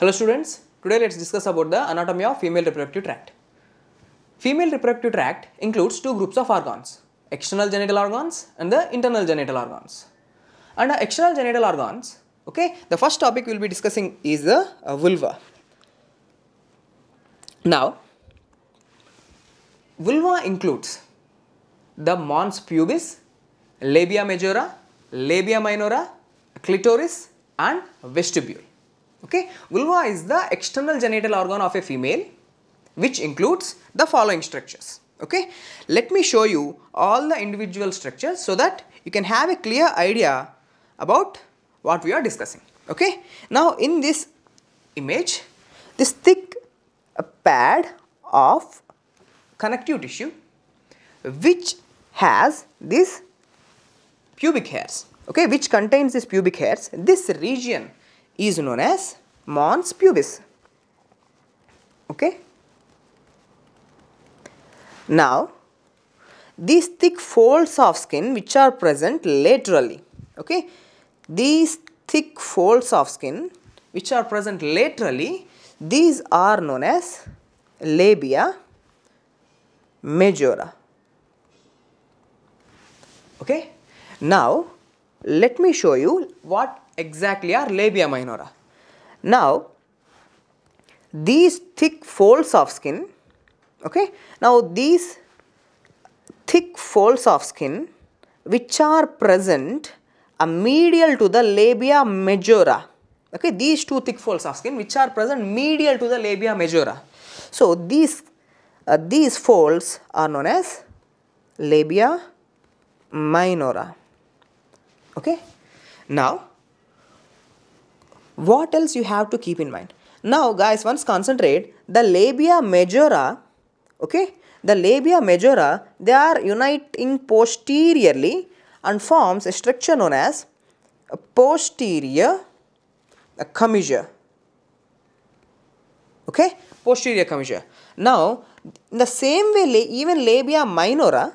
Hello students, today let's discuss about the anatomy of female reproductive tract. Female reproductive tract includes two groups of organs, external genital organs and the internal genital organs. Under external genital organs, okay, the first topic we'll be discussing is the uh, vulva. Now, vulva includes the mons pubis, labia majora, labia minora, clitoris and vestibule. Okay, vulva is the external genital organ of a female which includes the following structures. Okay, let me show you all the individual structures so that you can have a clear idea about what we are discussing. Okay, now in this image, this thick uh, pad of connective tissue which has these pubic hairs. Okay? Which contains these pubic hairs. This region is known as mons pubis. Okay? Now these thick folds of skin which are present laterally okay? These thick folds of skin which are present laterally these are known as labia majora. Okay? Now let me show you what exactly are labia minora? Now these thick folds of skin okay? Now these thick folds of skin which are present a medial to the labia majora. Okay these two thick folds of skin which are present medial to the labia majora. So these uh, these folds are known as labia minora. Okay? Now what else you have to keep in mind? Now guys once concentrate the labia majora okay? The labia majora they are uniting posteriorly and forms a structure known as a posterior a commissure. Okay? Posterior commissure. Now in the same way even labia minora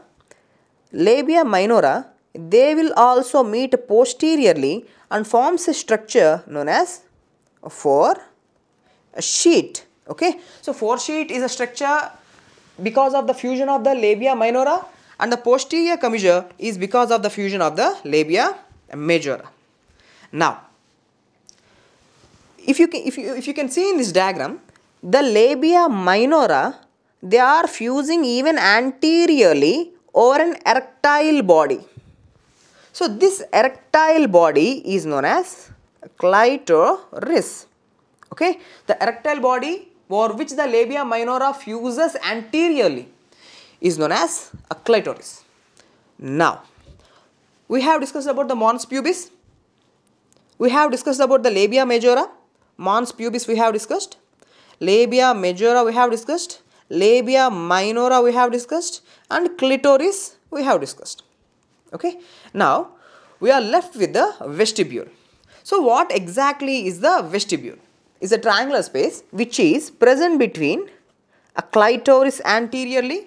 labia minora they will also meet posteriorly and forms a structure known as fore sheet okay? So fourchette is a structure because of the fusion of the labia minora and the posterior commissure is because of the fusion of the labia majora. Now if you can if you if you can see in this diagram the labia minora they are fusing even anteriorly over an erectile body. So this erectile body is known as clitoris okay? The erectile body for which the labia minora fuses anteriorly is known as a clitoris now we have discussed about the mons pubis. We have discussed about the labia majora. Mons pubis we have discussed. Labia majora we have discussed. Labia minora we have discussed. And clitoris we have discussed. Okay? Now we are left with the vestibule so what exactly is the vestibule? Is a triangular space which is present between a clitoris anteriorly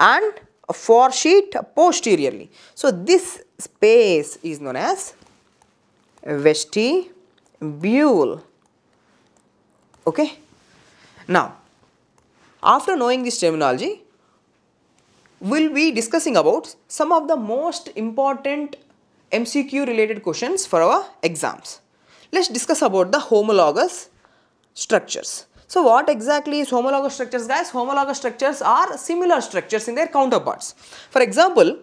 and a fourchette posteriorly. So this space is known as vestibule. Okay? Now after knowing this terminology we'll be discussing about some of the most important MCQ related questions for our exams. Let's discuss about the homologous structures. So what exactly is homologous structures guys? Homologous structures are similar structures in their counterparts. For example,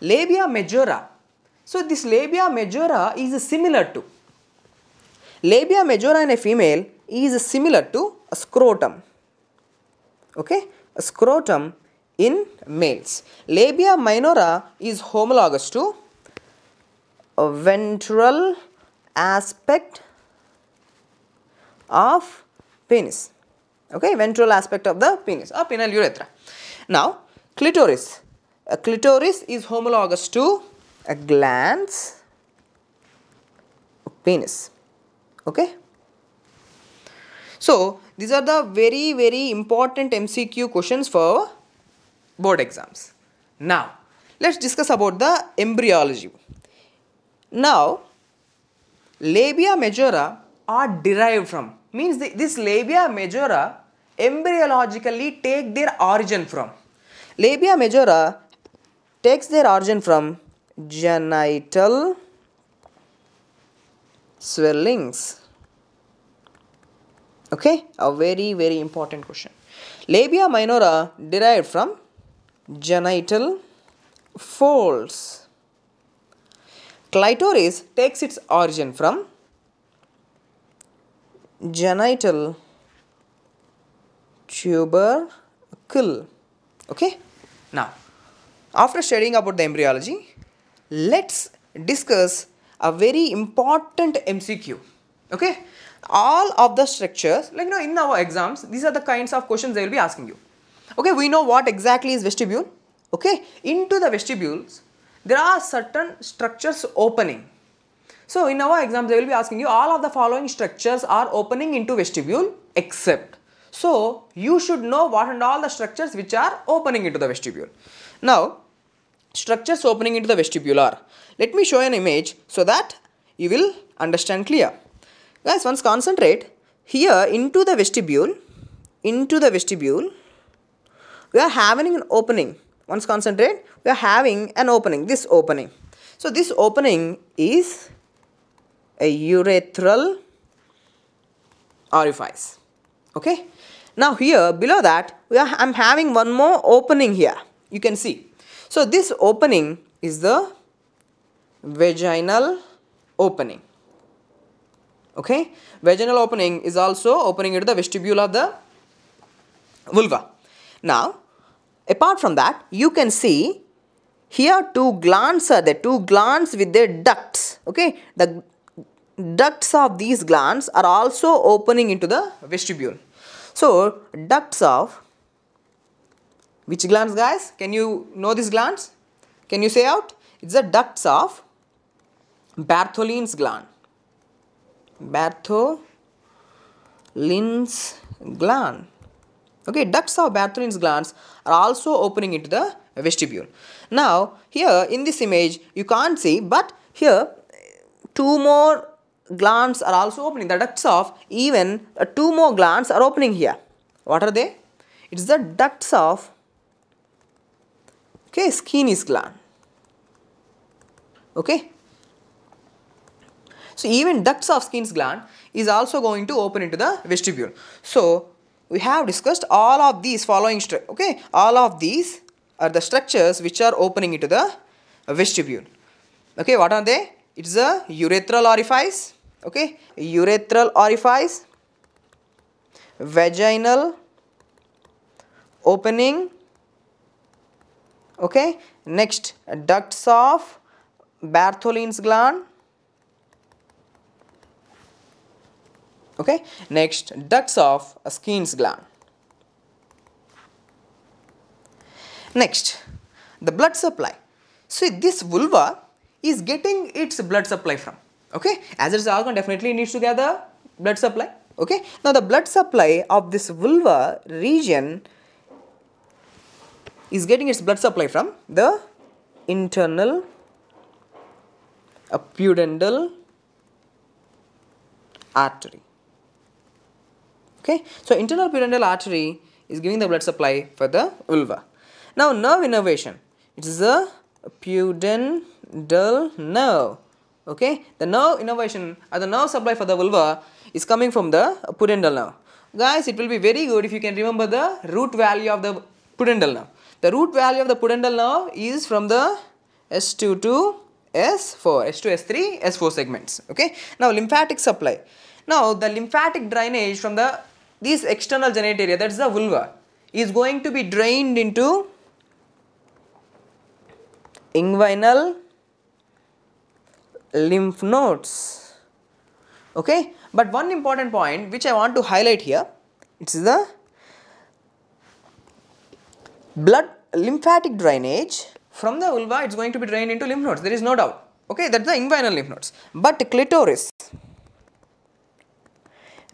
labia majora. So this labia majora is similar to labia majora in a female is similar to a scrotum. Okay, a scrotum in males. Labia minora is homologous to ventral aspect of penis. Okay, ventral aspect of the penis or penile urethra. Now, clitoris. A clitoris is homologous to a glans penis. Okay. So, these are the very very important MCQ questions for board exams. Now, let's discuss about the embryology. Now, labia majora are derived from means the, this labia majora embryologically take their origin from. Labia majora takes their origin from genital swellings. Okay, a very very important question. Labia minora derived from genital folds. Clitoris takes its origin from genital tubercle. Okay, now after studying about the embryology, let's discuss a very important MCQ. Okay, all of the structures, like you know, in our exams, these are the kinds of questions they will be asking you. Okay, we know what exactly is vestibule. Okay, into the vestibules, there are certain structures opening. So in our exams, they will be asking you all of the following structures are opening into vestibule except. So you should know what and all the structures which are opening into the vestibule. Now, structures opening into the vestibule are. Let me show an image so that you will understand clear. Guys, once concentrate here into the vestibule, into the vestibule, we are having an opening. Once concentrate, we are having an opening, this opening. So this opening is a urethral orifice. Okay. Now here below that, we are, I'm having one more opening here. You can see. So this opening is the vaginal opening. Okay. Vaginal opening is also opening into the vestibule of the vulva. Now, apart from that, you can see here two glands are there, two glands with their ducts. Okay, the ducts of these glands are also opening into the vestibule. So, ducts of which glands, guys? Can you know these glands? Can you say out? It's the ducts of Bartholin's gland. Bartholin's gland. Okay, ducts of Bartholin's glands are also opening into the vestibule. Now, here in this image, you can't see, but here two more glands are also opening. The ducts of even uh, two more glands are opening here. What are they? It's the ducts of okay, Skene's gland. Okay. So even ducts of Skene's gland is also going to open into the vestibule. So we have discussed all of these following okay? All of these are the structures which are opening into the vestibule. Okay what are they? It's a urethral orifice okay? Urethral orifice vaginal opening okay? Next ducts of bartholin's gland okay? Next ducts of a Skene's gland. Next the blood supply. So this vulva is getting its blood supply from okay? As it's organ definitely needs to gather blood supply okay? Now the blood supply of this vulva region is getting its blood supply from the internal pudendal artery Okay, so internal pudendal artery is giving the blood supply for the vulva. Now nerve innervation, it is a pudendal nerve. Okay, the nerve innervation or the nerve supply for the vulva is coming from the pudendal nerve. Guys, it will be very good if you can remember the root value of the pudendal nerve. The root value of the pudendal nerve is from the S2 to S4, S2, S3, S4 segments. Okay, now lymphatic supply. Now the lymphatic drainage from the this external genitalia that is the vulva is going to be drained into inguinal lymph nodes. Okay? But one important point which i want to highlight here it's the blood lymphatic drainage from the vulva it's going to be drained into lymph nodes. There is no doubt. Okay? That's the inguinal lymph nodes. But clitoris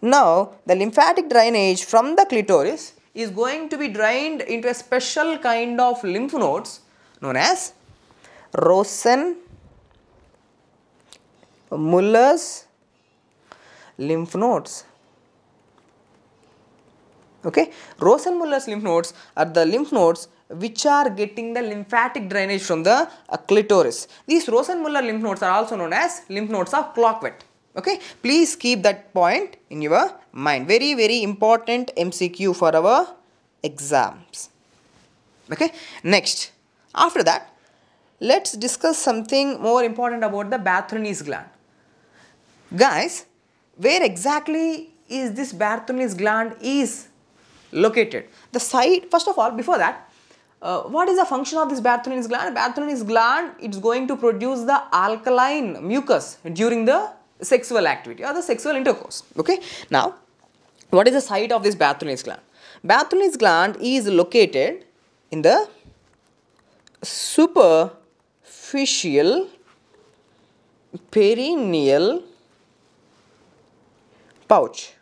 now, the lymphatic drainage from the clitoris is going to be drained into a special kind of lymph nodes known as Rosen Muller's lymph nodes. Okay, Rosenmuller's lymph nodes are the lymph nodes which are getting the lymphatic drainage from the uh, clitoris. These Rosenmuller lymph nodes are also known as lymph nodes of Cloquet. Okay, please keep that point in your mind. Very, very important MCQ for our exams. Okay, next, after that, let's discuss something more important about the Bartholin's gland. Guys, where exactly is this Bartholin's gland is located? The site, first of all, before that, uh, what is the function of this Bartholin's gland? Bartholin's gland, it's going to produce the alkaline mucus during the sexual activity or the sexual intercourse. Okay. Now, what is the site of this Bartholin's gland? Bartholin's gland is located in the superficial perineal pouch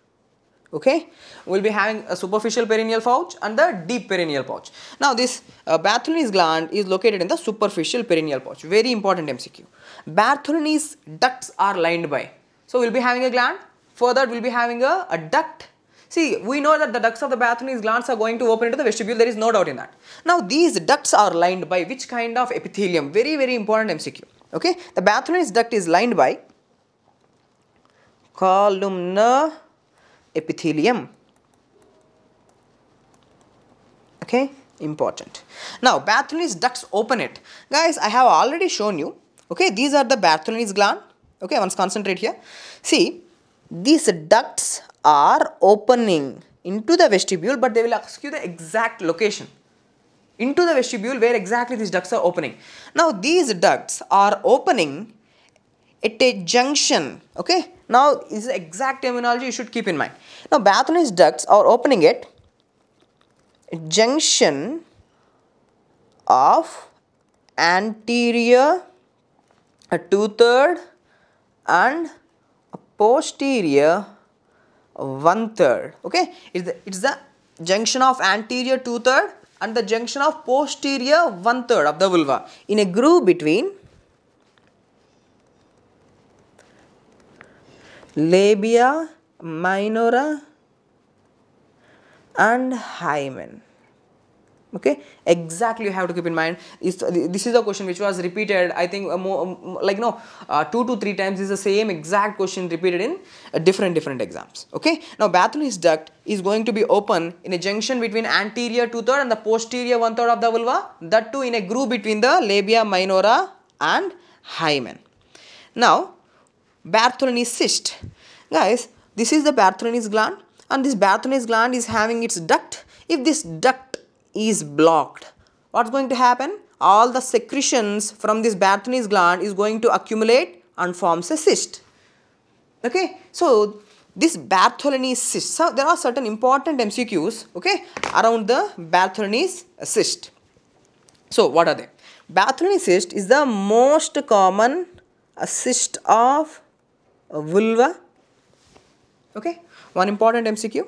okay we'll be having a superficial perineal pouch and the deep perineal pouch now this uh, Bartholin's gland is located in the superficial perineal pouch very important MCQ Bartholin's ducts are lined by. So we'll be having a gland. Further we'll be having a, a duct. See we know that the ducts of the Bartholin's glands are going to open into the vestibule. There is no doubt in that. Now these ducts are lined by which kind of epithelium? Very very important MCQ okay? The Bartholin's duct is lined by columnar epithelium. Okay? Important. Now Bartholin's ducts open it. Guys I have already shown you okay these are the Bartholin's gland. Okay once concentrate here. See these ducts are opening into the vestibule but they will ask you the exact location. Into the vestibule where exactly these ducts are opening. Now these ducts are opening at a junction. Okay now is the exact terminology you should keep in mind. Now Bartholin's ducts are opening at junction of anterior a two-third and a posterior one-third okay? It's the, it's the junction of anterior two-third and the junction of posterior one-third of the vulva. In a groove between labia minora and hymen okay? Exactly you have to keep in mind. Is this is a question which was repeated i think more, like no uh, two to three times is the same exact question repeated in uh, different different exams. Okay? Now Bartholin's duct is going to be open in a junction between anterior two third and the posterior one third of the vulva that too in a groove between the labia minora and hymen. Now Bartholin's cyst. Guys this is the Bartholin's gland and this Bartholin's gland is having its duct. If this duct is blocked. What's going to happen? All the secretions from this Bartholin's gland is going to accumulate and forms a cyst. Okay? So this Bartholin's cyst so there are certain important MCQs okay around the Bartholin's cyst. So what are they? Bartholin's cyst is the most common uh, cyst of vulva. Okay? One important MCQ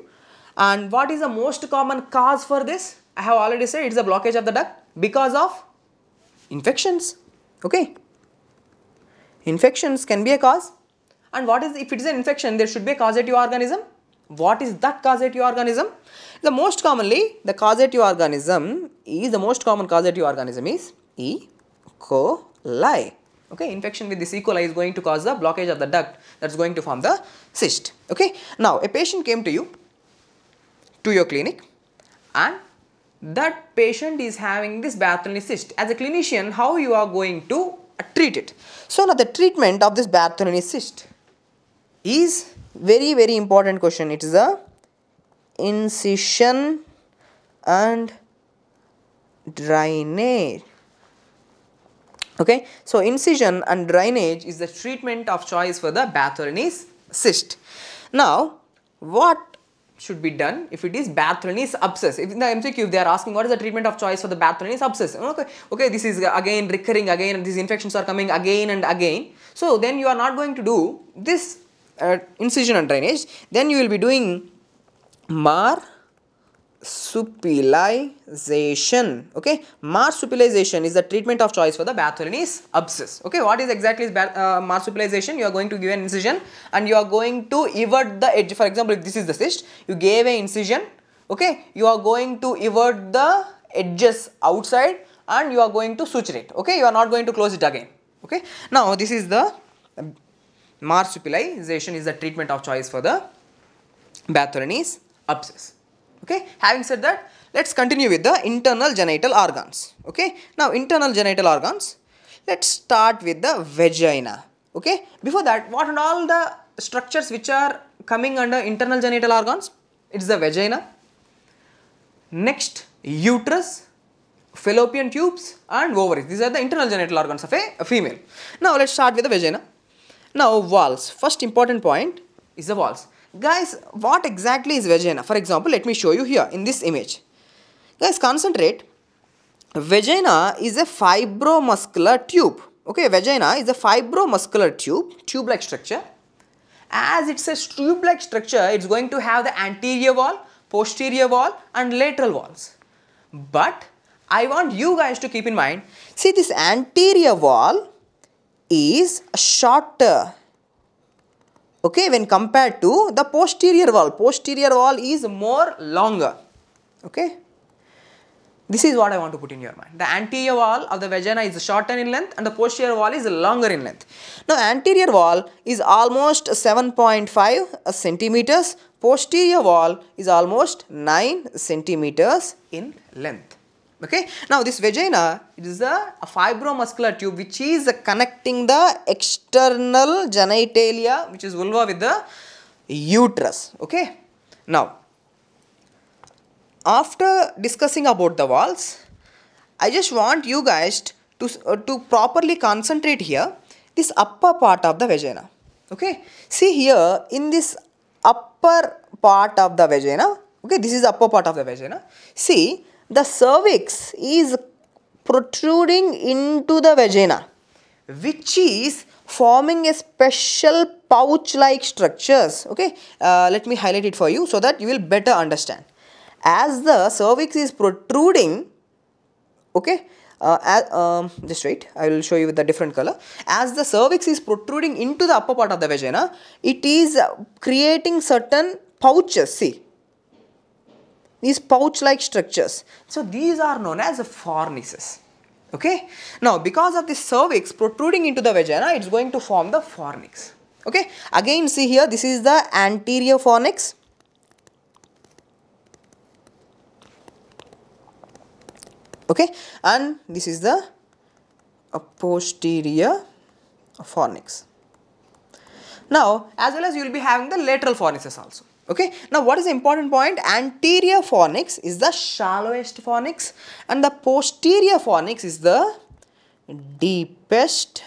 and what is the most common cause for this I have already said it's a blockage of the duct because of infections. Okay. Infections can be a cause. And what is if it is an infection there should be a causative organism. What is that causative organism? The most commonly the causative organism is the most common causative organism is E. coli. Okay infection with this E. coli is going to cause the blockage of the duct that's going to form the cyst. Okay now a patient came to you to your clinic and that patient is having this Bartholin cyst. As a clinician how you are going to uh, treat it? So now the treatment of this Bartholin cyst is very very important question. It is a incision and drainage. Okay? So incision and drainage is the treatment of choice for the Bartholin's cyst. Now what should be done. If it is Bartholin's abscess. If in the MCQ if they are asking what is the treatment of choice for the Bartholin's abscess. Okay okay this is again recurring again and these infections are coming again and again. So then you are not going to do this uh, incision and drainage. Then you will be doing mar supilization okay? Marsupialization is the treatment of choice for the Bartholin's abscess okay? What is exactly is uh, marsupialization you are going to give an incision and you are going to evert the edge. For example if this is the cyst. You gave an incision okay? You are going to evert the edges outside and you are going to suture it okay? You are not going to close it again okay? Now this is the marsupialization is the treatment of choice for the Bartholin's abscess okay? Having said that let's continue with the internal genital organs. Okay? Now internal genital organs let's start with the vagina. Okay? Before that what are all the structures which are coming under internal genital organs? It's the vagina. Next uterus fallopian tubes and ovaries. These are the internal genital organs of a, a female. Now let's start with the vagina. Now walls. First important point is the walls guys what exactly is vagina? For example let me show you here in this image. Guys concentrate. Vagina is a fibromuscular tube. Okay vagina is a fibromuscular tube tube like structure. As it's a tube like structure it's going to have the anterior wall posterior wall and lateral walls. But i want you guys to keep in mind see this anterior wall is shorter okay when compared to the posterior wall posterior wall is more longer okay this is what I want to put in your mind. The anterior wall of the vagina is shorter in length and the posterior wall is longer in length. Now anterior wall is almost 7.5 centimeters. Posterior wall is almost 9 centimeters in length. Okay. Now this vagina it is a, a fibromuscular tube which is connecting the external genitalia which is vulva with the uterus. Okay. Now after discussing about the walls, I just want you guys to, uh, to properly concentrate here this upper part of the vagina. Okay, see here in this upper part of the vagina, okay, this is upper part of the vagina. See, the cervix is protruding into the vagina, which is forming a special pouch like structures. Okay? Uh, let me highlight it for you so that you will better understand. As the cervix is protruding okay uh, um, just wait. I will show you with the different color. As the cervix is protruding into the upper part of the vagina it is creating certain pouches. See these pouch like structures. So these are known as fornices okay? Now because of the cervix protruding into the vagina it's going to form the fornix. Okay? Again see here this is the anterior fornix. Okay? And this is the posterior fornix. Now as well as you will be having the lateral fornices also okay now what is the important point anterior fornix is the shallowest fornix and the posterior fornix is the deepest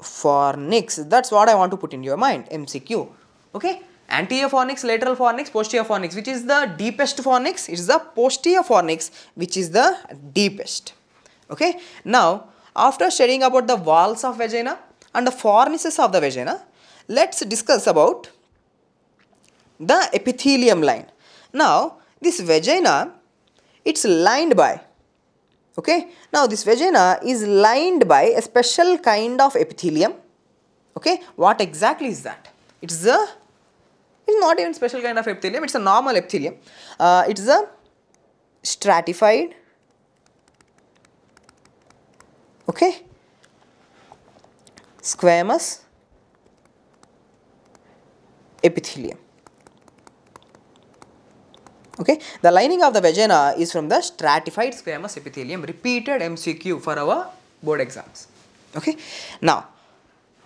fornix that's what i want to put in your mind mcq okay anterior fornix, lateral fornix, posterior fornix. Which is the deepest fornix? It is the posterior fornix which is the deepest. Okay. Now, after studying about the walls of vagina and the fornices of the vagina, let's discuss about the epithelium line. Now, this vagina, it's lined by, okay. Now, this vagina is lined by a special kind of epithelium, okay. What exactly is that? It's the it's not even special kind of epithelium, it's a normal epithelium. Uh, it's a stratified, okay, squamous epithelium. Okay, the lining of the vagina is from the stratified squamous epithelium, repeated MCQ for our board exams. Okay, now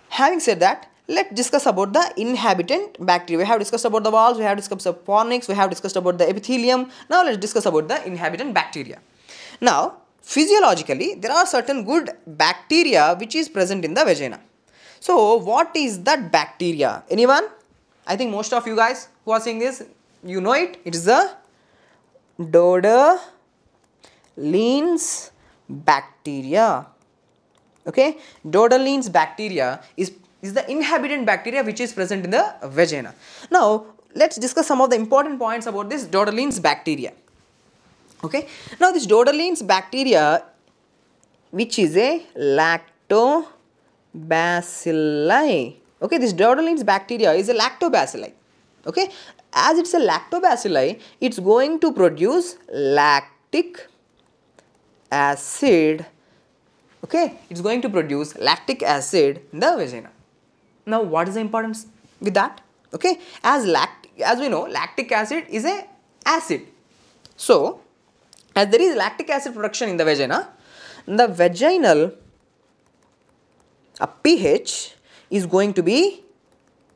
having said that, let's discuss about the inhabitant bacteria. We have discussed about the walls, we have discussed about fornix, we have discussed about the epithelium. Now let's discuss about the inhabitant bacteria. Now, physiologically, there are certain good bacteria which is present in the vagina. So, what is that bacteria? Anyone? I think most of you guys who are seeing this, you know it. It is the Doderlein's bacteria. Okay, Doderlein's bacteria is is the inhabitant bacteria which is present in the vagina. Now, let's discuss some of the important points about this Doderlein's bacteria. Okay. Now, this Doderlein's bacteria which is a lactobacilli. Okay, this Doderlein's bacteria is a lactobacilli. okay as it's a lactobacilli it's going to produce lactic acid. Okay? It's going to produce lactic acid in the vagina. Now what is the importance with that? Okay? As lact as we know lactic acid is a acid. So as there is lactic acid production in the vagina the vaginal a pH is going to be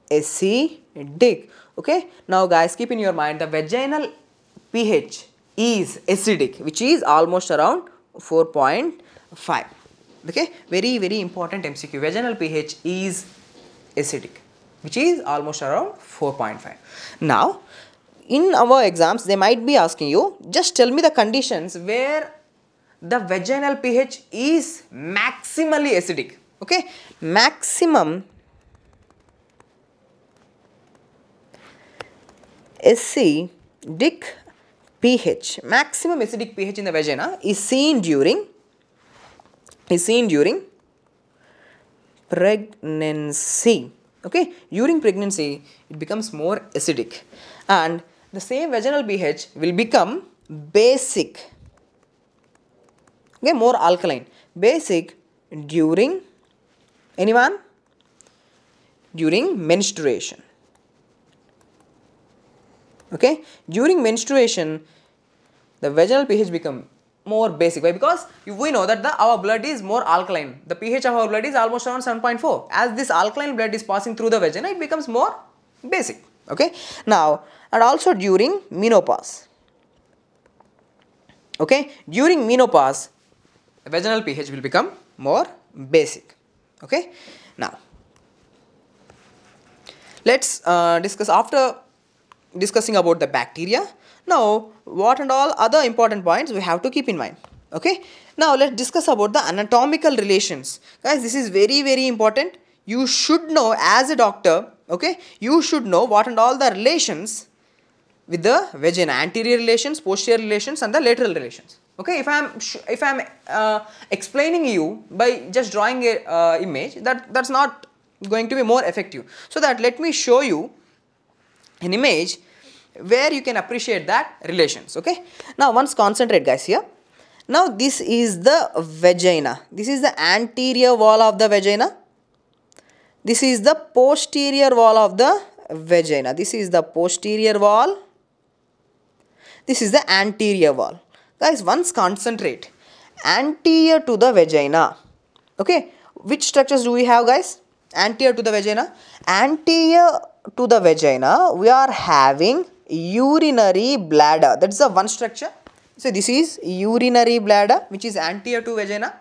acidic okay? Now guys keep in your mind the vaginal pH is acidic which is almost around 4.5 okay? Very very important MCQ vaginal pH is acidic which is almost around 4.5 now in our exams they might be asking you just tell me the conditions where the vaginal pH is maximally acidic. Okay? Maximum acidic pH maximum acidic pH in the vagina is seen during is seen during pregnancy. Okay? During pregnancy it becomes more acidic and the same vaginal pH will become basic. Okay? More alkaline. Basic during anyone? During menstruation okay? During menstruation the vaginal pH become more basic. Why? Because we know that the our blood is more alkaline. The pH of our blood is almost around 7.4 as this alkaline blood is passing through the vagina it becomes more basic. Okay? Now and also during menopause. Okay? During menopause vaginal pH will become more basic. Okay? Now let's uh, discuss after discussing about the bacteria. Now what and all other important points we have to keep in mind okay? Now let's discuss about the anatomical relations. Guys this is very very important. You should know as a doctor okay you should know what and all the relations with the vagina anterior relations posterior relations and the lateral relations okay? If i am if i am uh, explaining you by just drawing a uh, image that that's not going to be more effective. So that let me show you an image where you can appreciate that relations okay? Now once concentrate guys here. Now this is the vagina. This is the anterior wall of the vagina. This is the posterior wall of the vagina. This is the posterior wall. This is the anterior wall. Guys once concentrate anterior to the vagina okay? Which structures do we have guys anterior to the vagina. Anterior to the vagina we are having urinary bladder. That's the one structure. So this is urinary bladder which is anterior to vagina.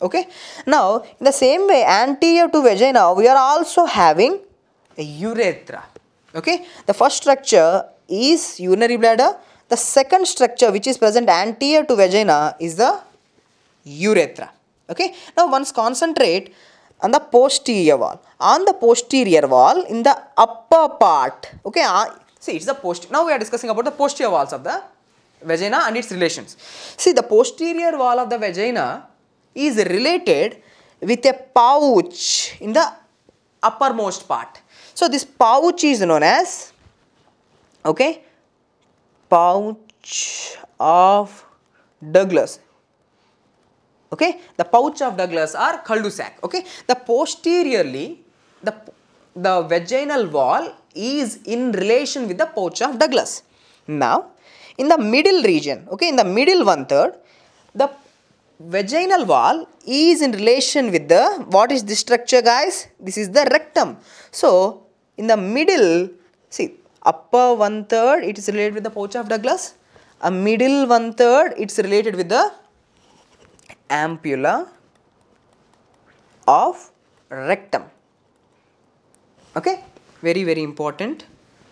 Okay. Now in the same way anterior to vagina we are also having a urethra okay. The first structure is urinary bladder. The second structure which is present anterior to vagina is the urethra okay. Now once concentrate on the posterior wall on the posterior wall in the upper part okay uh, See, it's the post. Now we are discussing about the posterior walls of the vagina and its relations. See, the posterior wall of the vagina is related with a pouch in the uppermost part. So, this pouch is known as, okay, pouch of Douglas. Okay, the pouch of Douglas or cul-de-sac. Okay, the posteriorly, the the vaginal wall is in relation with the pouch of Douglas. Now, in the middle region, okay, in the middle one third, the vaginal wall is in relation with the, what is this structure guys? This is the rectum. So, in the middle, see, upper one third, it is related with the pouch of Douglas. A middle one third, it's related with the ampulla of rectum. Okay? Very very important.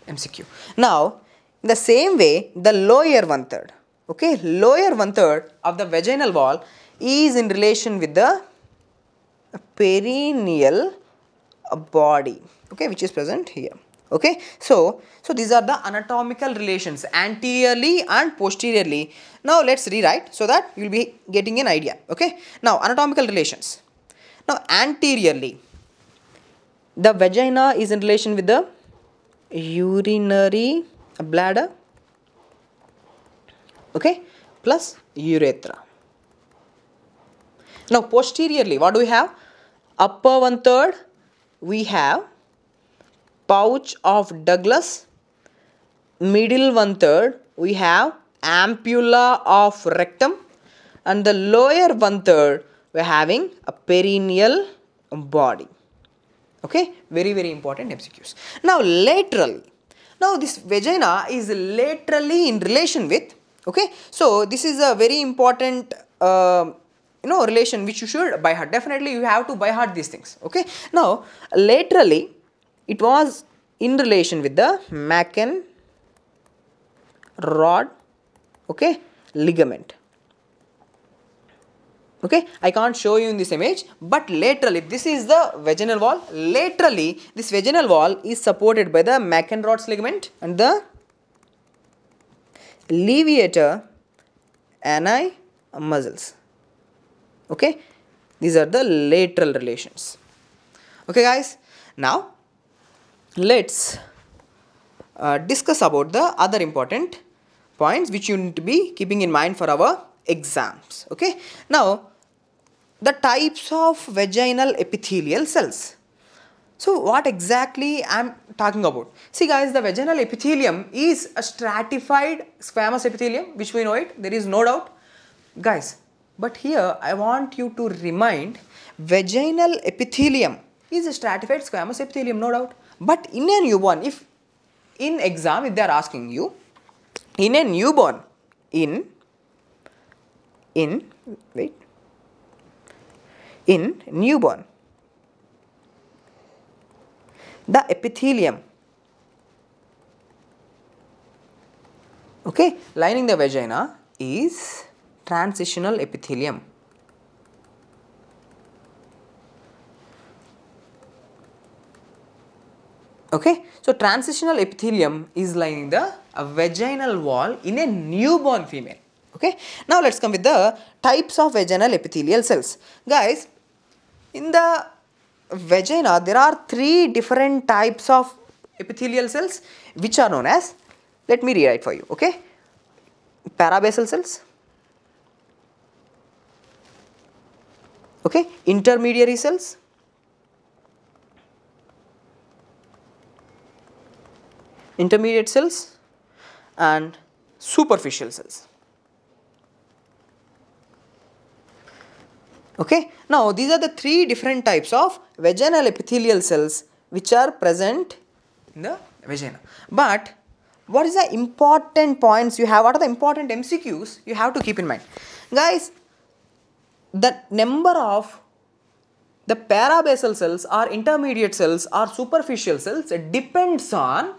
MCQ. Now in the same way the lower one third okay? Lower one third of the vaginal wall is in relation with the perineal body. Okay? Which is present here okay? So so these are the anatomical relations anteriorly and posteriorly. Now let's rewrite so that you will be getting an idea. Okay? Now anatomical relations. Now anteriorly the vagina is in relation with the urinary bladder. Okay? Plus urethra. Now posteriorly what do we have? Upper one third we have pouch of douglas. Middle one third we have ampulla of rectum. And the lower one third we're having a perineal body. Okay? Very very important mcqs now laterally now this vagina is laterally in relation with okay? So this is a very important uh, you know relation which you should by heart. Definitely you have to by heart these things okay? Now laterally it was in relation with the Machen rod okay ligament. Okay i can't show you in this image but laterally this is the vaginal wall. Laterally this vaginal wall is supported by the Mackenrodt's ligament and the levator ani muscles. Okay these are the lateral relations. Okay guys now let's uh, discuss about the other important points which you need to be keeping in mind for our exams okay? Now the types of vaginal epithelial cells. So what exactly i'm talking about? See guys the vaginal epithelium is a stratified squamous epithelium which we know it. There is no doubt. Guys but here i want you to remind vaginal epithelium is a stratified squamous epithelium no doubt but in a newborn if in exam if they are asking you in a newborn in in wait in newborn the epithelium okay lining the vagina is transitional epithelium okay? So transitional epithelium is lining the vaginal wall in a newborn female. Okay? Now let's come with the types of vaginal epithelial cells. Guys in the vagina there are three different types of epithelial cells which are known as let me rewrite for you okay? Parabasal cells. Okay? Intermediary cells intermediate cells and superficial cells. Okay? Now these are the three different types of vaginal epithelial cells which are present in the vagina. But what is the important points you have? What are the important mcqs you have to keep in mind? Guys the number of the parabasal cells or intermediate cells or superficial cells depends on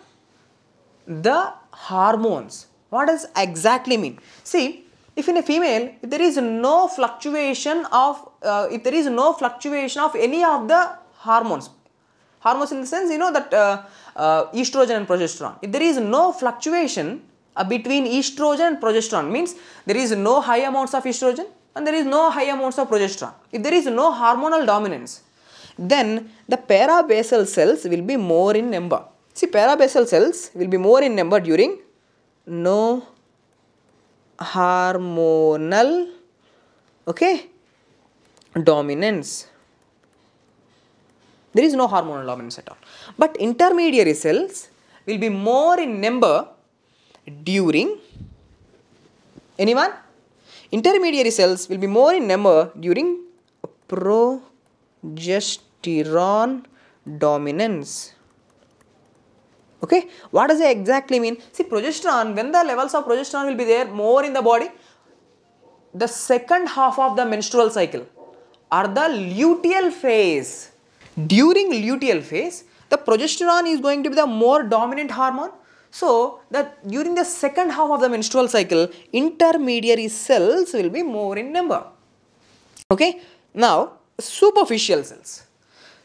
the hormones. What does exactly mean? See if in a female if there is no fluctuation of uh, if there is no fluctuation of any of the hormones hormones in the sense you know that uh, uh, estrogen and progesterone. If there is no fluctuation uh, between estrogen and progesterone means there is no high amounts of estrogen and there is no high amounts of progesterone. If there is no hormonal dominance then the parabasal cells will be more in number see parabasal cells will be more in number during no hormonal okay dominance. There is no hormonal dominance at all. But intermediary cells will be more in number during anyone? Intermediary cells will be more in number during progesterone dominance okay? What does it exactly mean? See progesterone when the levels of progesterone will be there more in the body the second half of the menstrual cycle or the luteal phase during luteal phase the progesterone is going to be the more dominant hormone. So that during the second half of the menstrual cycle intermediary cells will be more in number. Okay? Now superficial cells.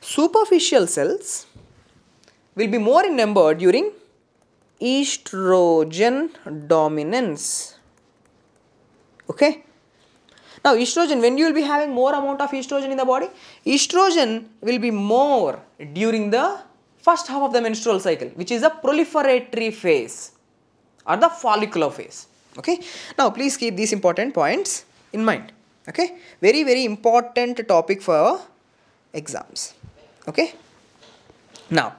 Superficial cells will be more in number during estrogen dominance. Okay? Now estrogen when you will be having more amount of estrogen in the body estrogen will be more during the first half of the menstrual cycle which is the proliferatory phase or the follicular phase. Okay? Now please keep these important points in mind. Okay? Very very important topic for exams. Okay? Now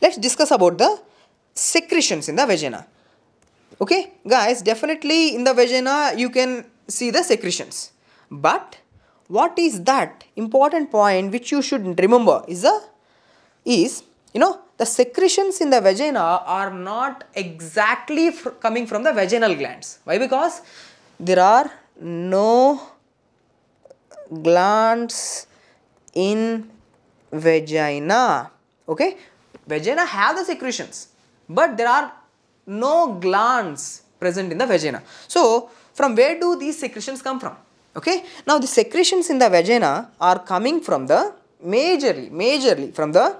let's discuss about the secretions in the vagina. Okay guys definitely in the vagina you can see the secretions. But what is that important point which you should remember is the is you know the secretions in the vagina are not exactly fr- coming from the vaginal glands. Why? Because there are no glands in vagina. Okay vagina have the secretions but there are no glands present in the vagina. So from where do these secretions come from? Okay? Now the secretions in the vagina are coming from the majorly majorly from the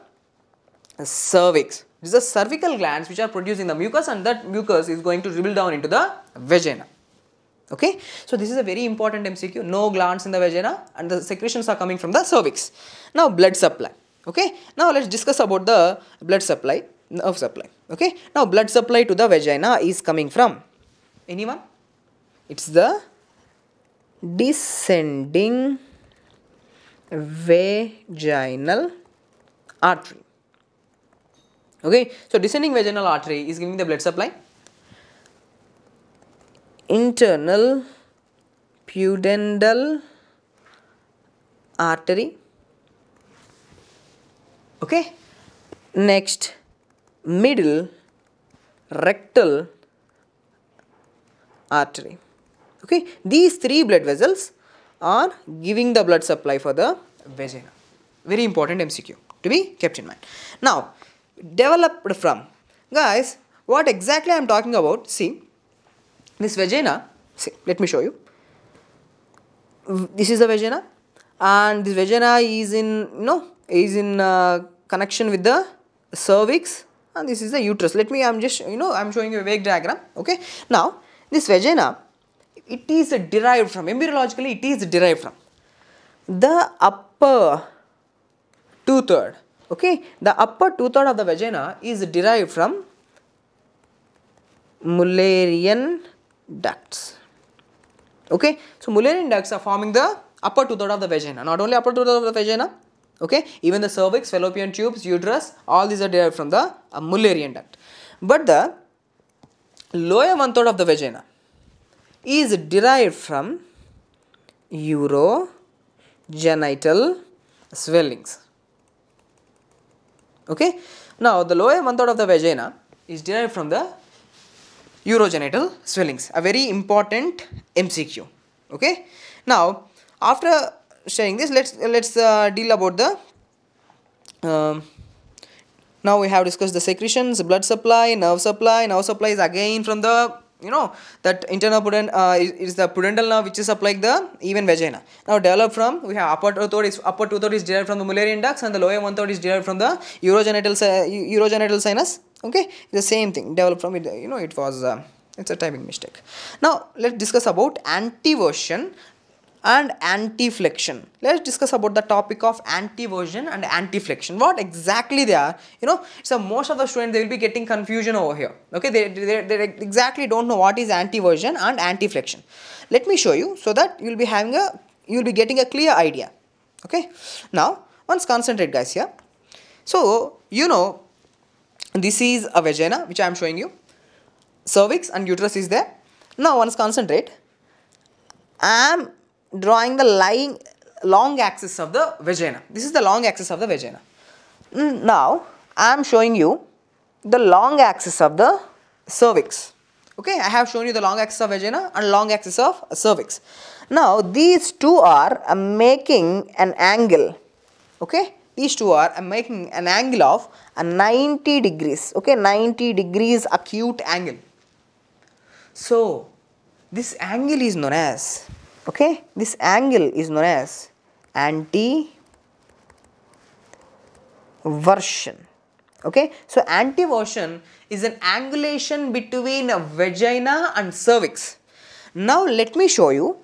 cervix. These are cervical glands which are producing the mucus and that mucus is going to dribble down into the vagina. Okay? So this is a very important mcq no glands in the vagina and the secretions are coming from the cervix. Now blood supply okay? Now let's discuss about the blood supply nerve supply. Okay? Now blood supply to the vagina is coming from? Anyone? It's the descending vaginal artery. Okay? So descending vaginal artery is giving the blood supply? Internal pudendal artery okay? Next middle rectal artery. Okay? These three blood vessels are giving the blood supply for the vagina. Very important mcq to be kept in mind. Now developed from guys what exactly i am talking about see this vagina see let me show you. This is the vagina and this vagina is in you know is in uh, connection with the cervix and this is the uterus. Let me i'm just you know i'm showing you a vague diagram okay? Now this vagina it is derived from embryologically it is derived from the upper two third okay? The upper two third of the vagina is derived from mullerian ducts okay? So mullerian ducts are forming the upper two third of the vagina. Not only upper two third of the vagina okay? Even the cervix fallopian tubes uterus all these are derived from the uh, mullerian duct. But the lower one third of the vagina is derived from urogenital swellings. Okay? Now the lower one third of the vagina is derived from the urogenital swellings a very important mcq okay? Now after sharing this let's let's uh, deal about the um, now we have discussed the secretions blood supply nerve supply. Nerve supply is again from the you know that internal pudend uh, is, is the pudendal nerve which is supplying the even vagina. Now developed from we have upper two third is upper two third is derived from the mullerian ducts and the lower one third is derived from the urogenital si- u- urogenital sinus. Okay? The same thing. Developed from it you know it was uh, it's a typing mistake. Now let's discuss about anteversion and anteflexion. let's discuss about the topic of anteversion and anteflexion. what exactly they are you know so most of the students they will be getting confusion over here okay they, they, they exactly don't know what is anteversion and anteflexion. let me show you so that you will be having a you will be getting a clear idea okay now once concentrate guys here so you know this is a vagina which i am showing you cervix and uterus is there now once concentrate am drawing the lying long axis of the vagina. This is the long axis of the vagina. Now i am showing you the long axis of the cervix. Okay i have shown you the long axis of vagina and long axis of cervix. Now these two are uh, making an angle. Okay these two are uh, making an angle of a 90 degrees. Okay 90 degrees acute angle. So this angle is known as okay? This angle is known as anti version okay? So anteversion is an angulation between a vagina and cervix. Now let me show you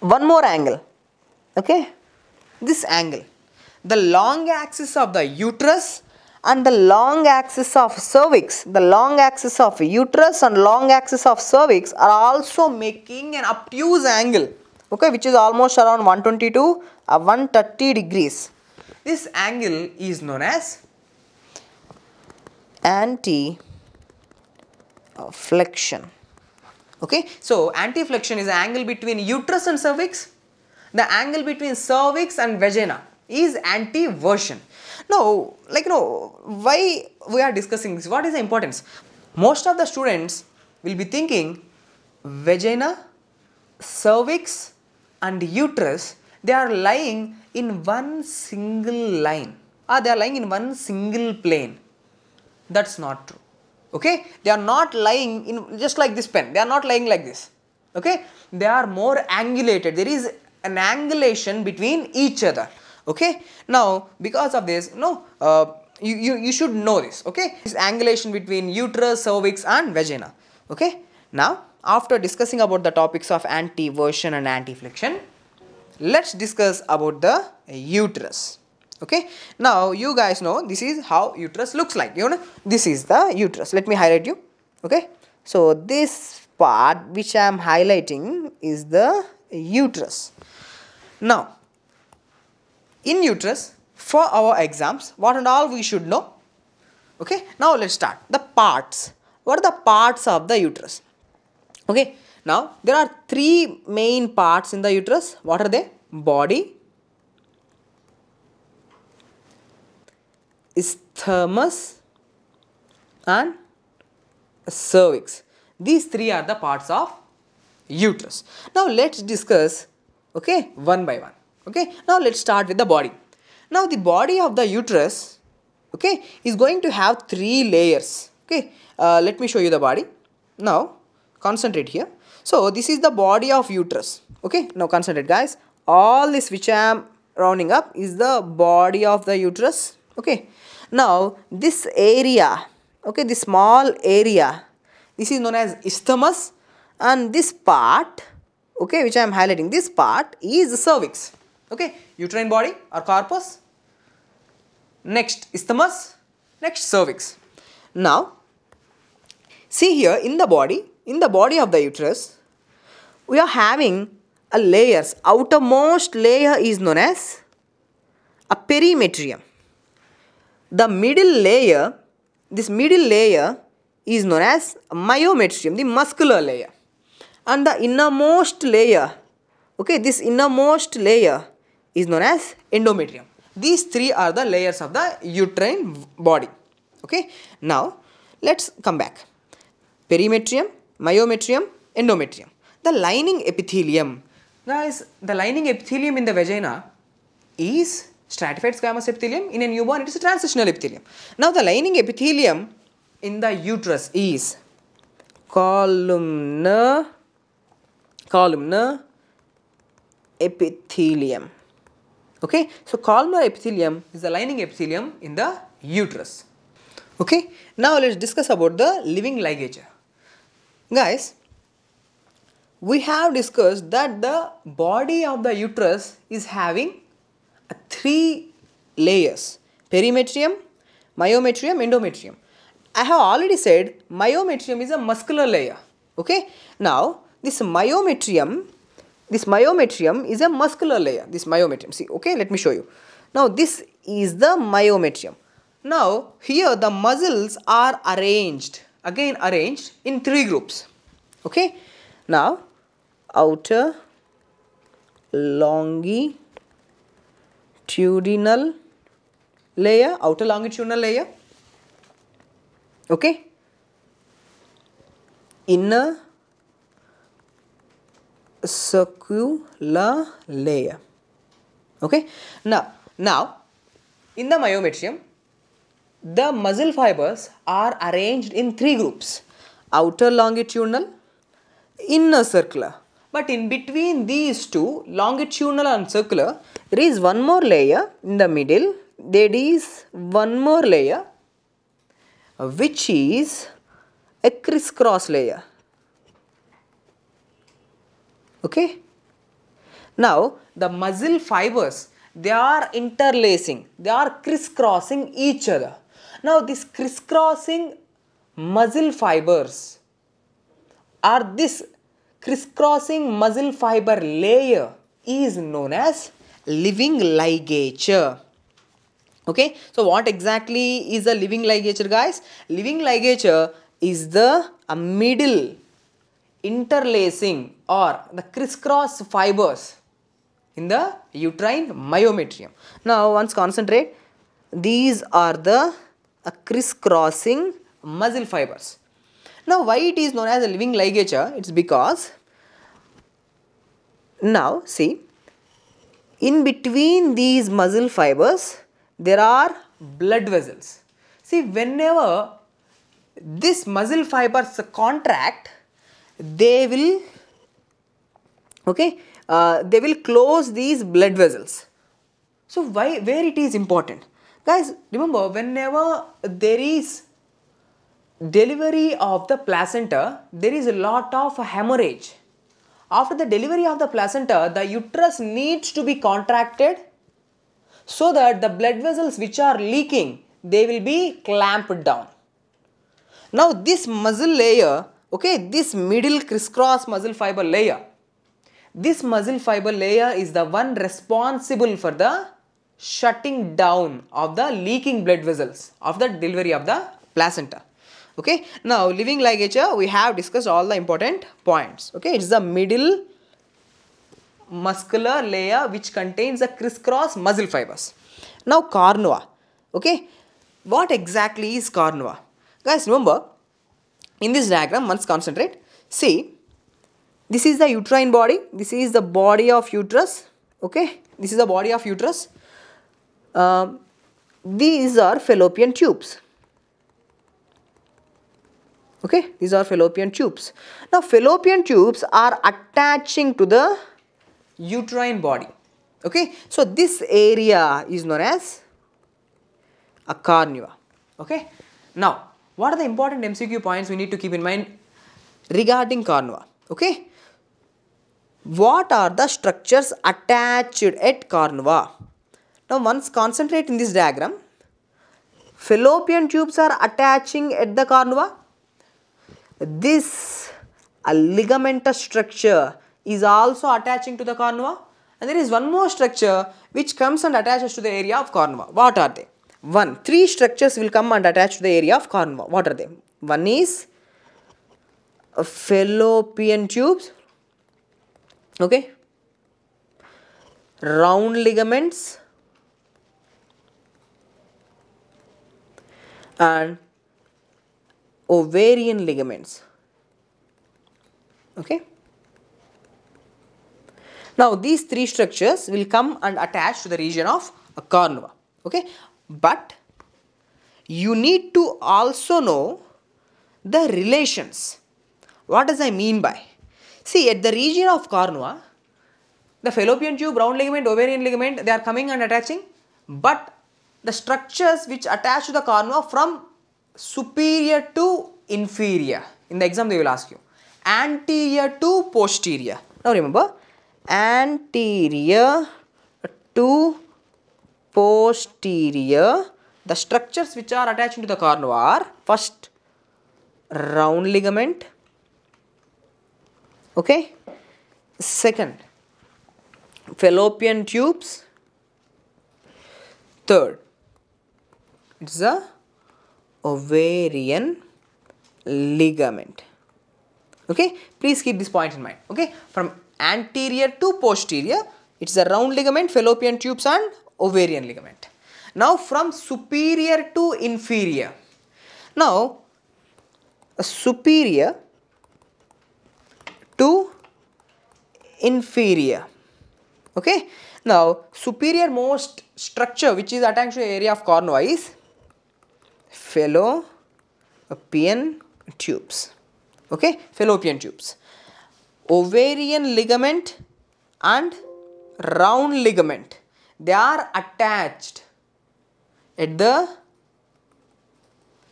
one more angle. Okay? This angle. The long axis of the uterus and the long axis of cervix, the long axis of uterus and long axis of cervix are also making an obtuse angle, okay, which is almost around 120 to uh, 130 degrees. This angle is known as anteflexion. Okay, so anteflexion is the angle between uterus and cervix. The angle between cervix and vagina is anteversion. Now, like know, why we are discussing this? What is the importance? Most of the students will be thinking vagina, cervix and uterus, they are lying in one single line or they are lying in one single plane. That's not true. Okay, they are not lying in just like this pen. They are not lying like this. Okay, they are more angulated. There is an angulation between each other okay? Now because of this no uh, you, you you should know this okay? This angulation between uterus cervix and vagina okay? Now after discussing about the topics of anteversion and anteflexion let's discuss about the uterus okay? Now you guys know this is how uterus looks like you know? This is the uterus. Let me highlight you okay? So this part which i am highlighting is the uterus. Now in uterus for our exams what and all we should know. Okay now let's start. The parts. What are the parts of the uterus? Okay now there are three main parts in the uterus. What are they? Body isthmus and cervix. These three are the parts of uterus. Now let's discuss okay one by one okay now let's start with the body. Now the body of the uterus okay is going to have three layers. Okay uh, let me show you the body. Now concentrate here. So this is the body of uterus. Okay now concentrate guys. All this which i am rounding up is the body of the uterus. Okay now this area okay this small area this is known as isthmus. And this part okay which i am highlighting this part is the cervix okay uterine body or corpus. Next isthmus. Next cervix. Now see here in the body in the body of the uterus we are having a layers. Outermost layer is known as a perimetrium. The middle layer this middle layer is known as myometrium the muscular layer. And the innermost layer okay this innermost layer is known as endometrium. These three are the layers of the uterine body. Okay. Now, let's come back. Perimetrium, myometrium, endometrium. The lining epithelium. Guys, the lining epithelium in the vagina is stratified squamous epithelium. In a newborn, it is a transitional epithelium. Now, the lining epithelium in the uterus is columnar, columnar epithelium. Okay, so columnar epithelium is the lining epithelium in the uterus. Okay, now let's discuss about the living ligature. Guys, we have discussed that the body of the uterus is having three layers perimetrium, myometrium, endometrium. I have already said myometrium is a muscular layer. Okay, now this myometrium this myometrium is a muscular layer, this myometrium. See, okay, let me show you. Now, this is the myometrium. Now, here the muscles are arranged, again arranged in three groups. Okay. Now, outer longitudinal layer, outer longitudinal layer. Okay. Inner circular layer okay? Now now in the myometrium the muscle fibers are arranged in three groups. Outer longitudinal inner circular. But in between these two longitudinal and circular there is one more layer in the middle. There is one more layer which is a crisscross layer okay now the muscle fibers they are interlacing they are crisscrossing each other Now this crisscrossing muscle fibers or this crisscrossing muscle fiber layer is known as living ligature. Okay, so what exactly is a living ligature guys? Living ligature is the a middle interlacing or the crisscross fibers in the uterine myometrium. Now once concentrate, these are the uh, crisscrossing muscle fibers. Now why it is known as a living ligature? It's because now see in between these muscle fibers there are blood vessels. See whenever this muscle fibers contract they will okay uh, they will close these blood vessels. So why where it is important? Guys remember whenever there is delivery of the placenta there is a lot of hemorrhage. After the delivery of the placenta the uterus needs to be contracted so that the blood vessels which are leaking they will be clamped down. Now this muscle layer okay this middle crisscross muscle fiber layer. This muscle fiber layer is the one responsible for the shutting down of the leaking blood vessels of the delivery of the placenta. Okay now living ligature we have discussed all the important points. Okay it's the middle muscular layer which contains the crisscross muscle fibers. Now cornua okay what exactly is cornua guys remember in this diagram once concentrate see this is the uterine body this is the body of uterus okay? This is the body of uterus. Um, these are fallopian tubes. Okay? These are fallopian tubes. Now fallopian tubes are attaching to the uterine body. Okay? So this area is known as a cornua okay? Now what are the important mcq points we need to keep in mind regarding cornua okay? What are the structures attached at cornua now once concentrate in this diagram fallopian tubes are attaching at the cornua this ligamentous structure is also attaching to the cornua and there is one more structure which comes and attaches to the area of cornua what are they one three structures will come and attach to the area of cornua what are they one is uh, fallopian tubes okay? Round ligaments and ovarian ligaments okay? Now these three structures will come and attach to the region of a cornua okay but you need to also know the relations. What does i mean by? See at the region of cornua the fallopian tube round ligament ovarian ligament they are coming and attaching but the structures which attach to the cornua from superior to inferior. In the exam they will ask you. Anterior to posterior. Now remember anterior to posterior. The structures which are attaching to the cornua are first round ligament. Okay? Second fallopian tubes. Third it's a ovarian ligament. Okay? Please keep this point in mind. Okay? From anterior to posterior it's a round ligament fallopian tubes and ovarian ligament. Now from superior to inferior. Now superior to inferior. Okay? Now superior most structure which is attached to the area of cornua is fallopian tubes. Okay? Fallopian tubes. Ovarian ligament and round ligament they are attached at the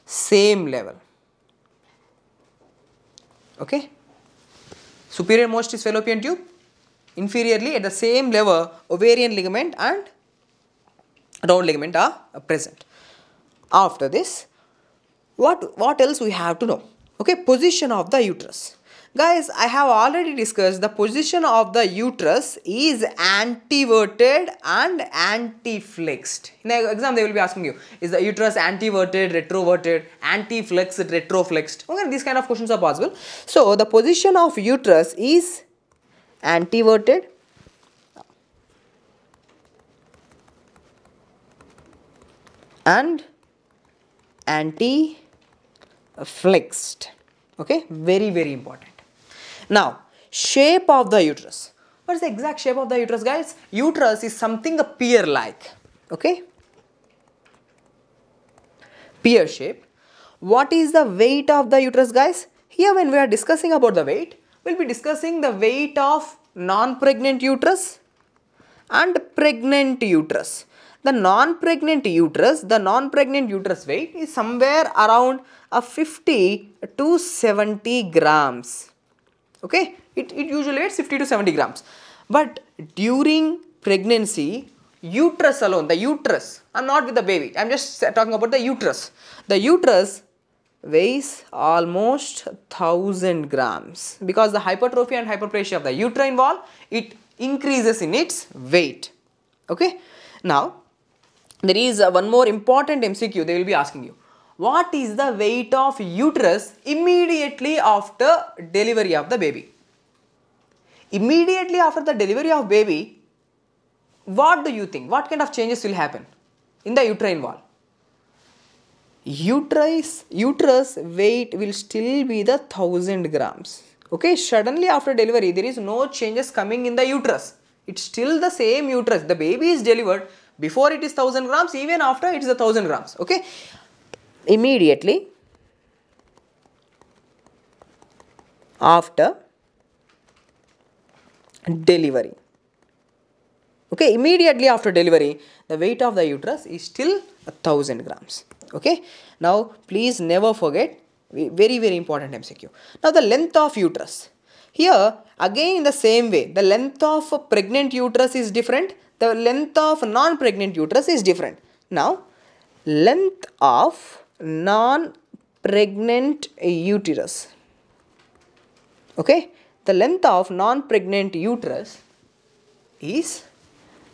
same level. Okay? Superior most is fallopian tube. Inferiorly at the same level ovarian ligament and round ligament are present. After this what what else we have to know? Okay? Position of the uterus guys i have already discussed the position of the uterus is anteverted and anteflexed in the exam they will be asking you is the uterus anteverted retroverted anteflexed retroflexed? Okay these kind of questions are possible. So the position of uterus is anteverted and anti flexed okay very very important now shape of the uterus. What is the exact shape of the uterus guys? Uterus is something a pear like okay? Pear shape. What is the weight of the uterus guys? Here when we are discussing about the weight we'll be discussing the weight of non-pregnant uterus and pregnant uterus. The non-pregnant uterus, the non-pregnant uterus weight is somewhere around a 50 to 70 grams. Okay, it, it usually weighs 50 to 70 grams. But during pregnancy, uterus alone, the uterus, I'm not with the baby, I'm just talking about the uterus. The uterus weighs almost 1000 grams because the hypertrophy and hyperplasia of the uterine wall, it increases in its weight. Okay. Now, there is uh, one more important MCQ they will be asking you. What is the weight of uterus immediately after delivery of the baby? Immediately after the delivery of baby, what do you think? What kind of changes will happen in the uterine wall? Uterus, uterus weight will still be the 1000 grams. Okay, suddenly after delivery, there is no changes coming in the uterus. It's still the same uterus. The baby is delivered, before it is 1000 grams even after it is a 1000 grams okay immediately after delivery. Okay immediately after delivery the weight of the uterus is still a thousand grams. Okay now please never forget very very important mcq now the length of uterus. Here again in the same way the length of a pregnant uterus is different the length of non-pregnant uterus is different. Now, length of non-pregnant uterus. Okay, the length of non-pregnant uterus is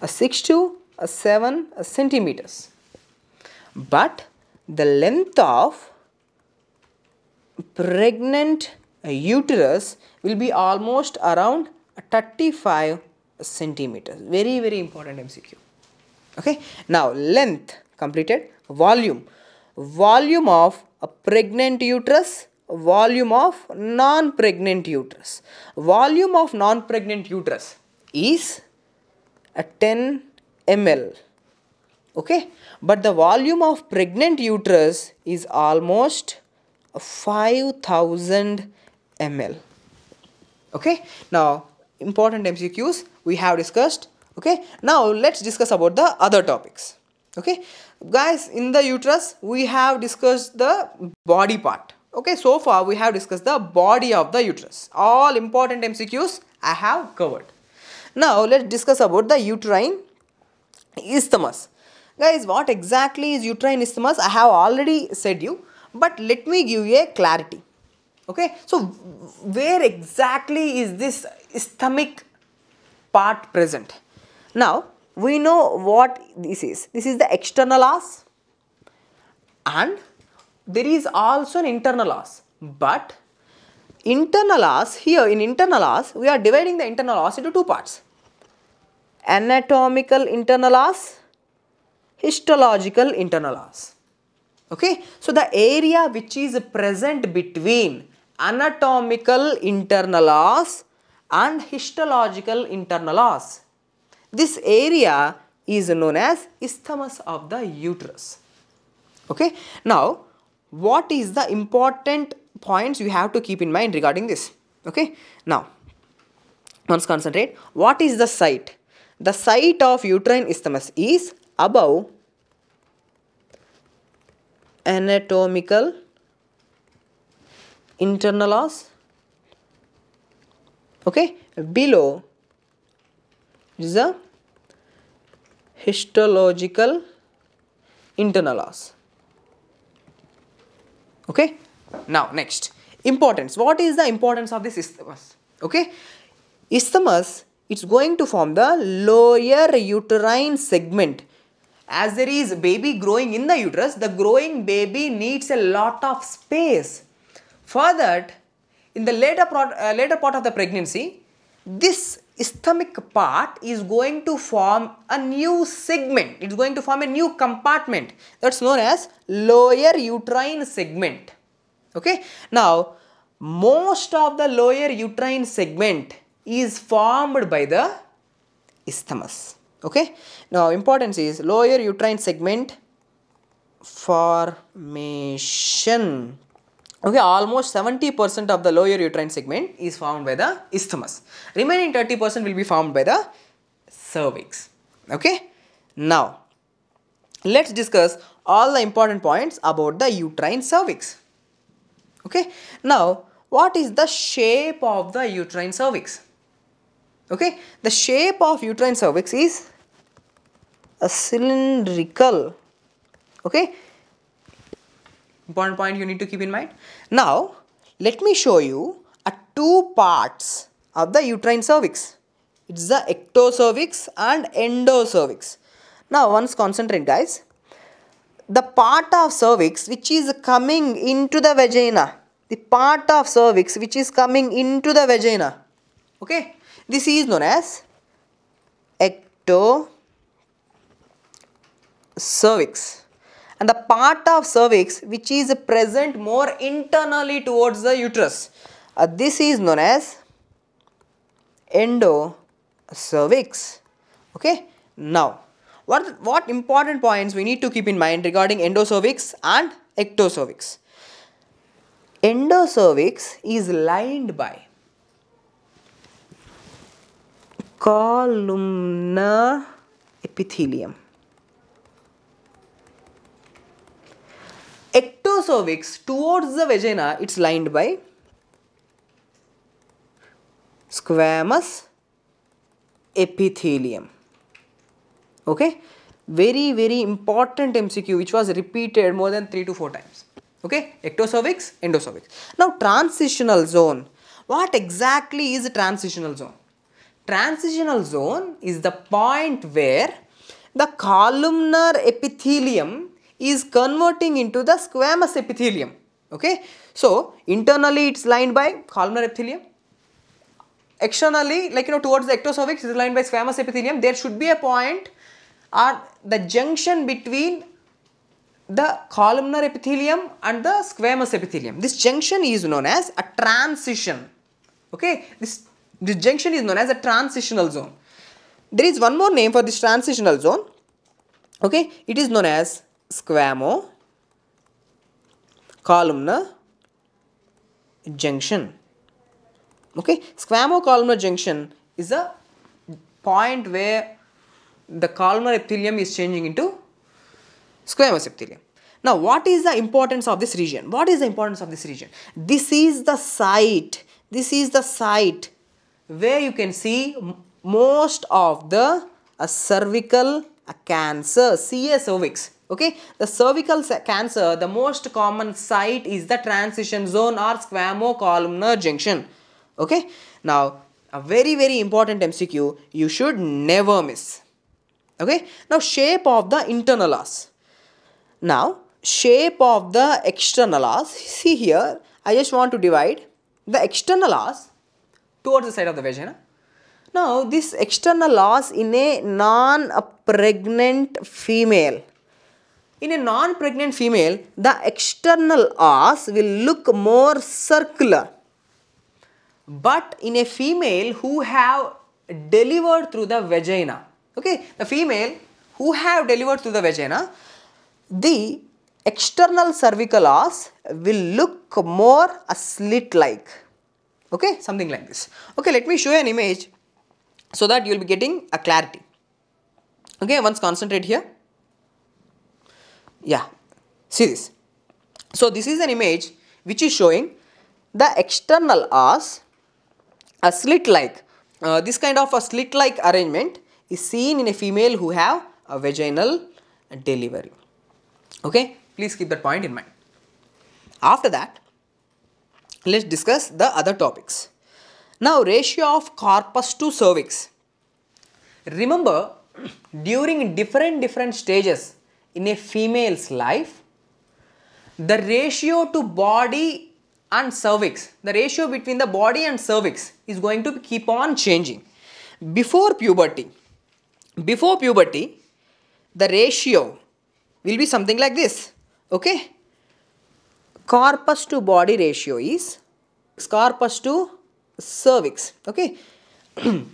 a 6 to a 7 centimeters. But the length of pregnant uterus will be almost around 35 centimeters. Very very important mcq okay? Now length completed. Volume volume of a pregnant uterus volume of non-pregnant uterus. Volume of non-pregnant uterus is a 10 ml okay? But the volume of pregnant uterus is almost 5000 ml okay? Now important mcqs we have discussed okay? Now let's discuss about the other topics okay guys in the uterus we have discussed the body part. Okay so far we have discussed the body of the uterus. All important mcqs i have covered. Now let's discuss about the uterine isthmus. Guys what exactly is uterine isthmus? I have already said you but let me give you a clarity. Okay so where exactly is this isthmic part present. Now, we know what this is. This is the external os and there is also an internal os. But internal os, here in internal os, we are dividing the internal os into two parts. Anatomical internal os, histological internal os. Okay, so the area which is present between anatomical internal os and histological internal os. This area is known as isthmus of the uterus. Okay. Now, what is the important points you have to keep in mind regarding this? Okay. Now, once concentrate. What is the site? The site of uterine isthmus is above anatomical internal os okay below is a histological internal os Okay. Now next importance. What is the importance of this isthmus? Okay. Isthmus it's going to form the lower uterine segment. As there is baby growing in the uterus, the growing baby needs a lot of space. For that, in the later, uh, later part of the pregnancy, this isthmic part is going to form a new segment. It's going to form a new compartment that's known as lower uterine segment. Okay. Now, most of the lower uterine segment is formed by the isthmus. Okay. Now, importance is lower uterine segment formation okay almost 70% of the lower uterine segment is formed by the isthmus. Remaining 30% will be formed by the cervix. Okay? Now let's discuss all the important points about the uterine cervix. Okay? Now what is the shape of the uterine cervix? Okay? The shape of uterine cervix is a cylindrical. Okay important point you need to keep in mind. Now, let me show you a two parts of the uterine cervix. It's the ectocervix and endocervix. Now, once concentrate guys. The part of cervix which is coming into the vagina, the part of cervix which is coming into the vagina, okay, this is known as ectocervix and the part of cervix which is present more internally towards the uterus. Uh, this is known as endocervix. Okay. Now, what, what important points we need to keep in mind regarding endocervix and ectocervix? Endocervix is lined by columnar epithelium ectocervix towards the vagina it's lined by squamous epithelium. Okay? Very very important mcq which was repeated more than 3 to 4 times. Okay? Ectocervix endocervix now transitional zone. What exactly is a transitional zone? Transitional zone is the point where the columnar epithelium is converting into the squamous epithelium. Okay. So, internally it is lined by columnar epithelium. Externally, like you know, towards the ectocervix is lined by squamous epithelium. There should be a point or the junction between the columnar epithelium and the squamous epithelium. This junction is known as a transition. Okay. This, this junction is known as a transitional zone. There is one more name for this transitional zone. Okay. It is known as squamo columnar junction. Okay? Squamo columnar junction is a point where the columnar epithelium is changing into squamous epithelium. Now what is the importance of this region? What is the importance of this region? This is the site. This is the site where you can see most of the uh, cervical uh, cancer CA cervix okay? The cervical cancer the most common site is the transition zone or squamo-columnar junction. Okay? Now a very very important mcq you should never miss. Okay? Now shape of the internal os now shape of the external os see here i just want to divide the external os towards the side of the vagina. Now this external os in a non-pregnant female in a non-pregnant female, the external os will look more circular. But in a female who have delivered through the vagina, okay, the female who have delivered through the vagina, the external cervical os will look more a slit-like, okay, something like this. Okay, let me show you an image so that you will be getting a clarity. Okay, once concentrate here yeah. See this. So this is an image which is showing the external os a slit like. Uh, this kind of a slit like arrangement is seen in a female who have a vaginal delivery. Okay? Please keep that point in mind. After that, let's discuss the other topics. Now, ratio of corpus to cervix. Remember, during different different stages in a female's life, the ratio to body and cervix, the ratio between the body and cervix is going to keep on changing. Before puberty, before puberty, the ratio will be something like this. Okay, corpus to body ratio is corpus to cervix. Okay,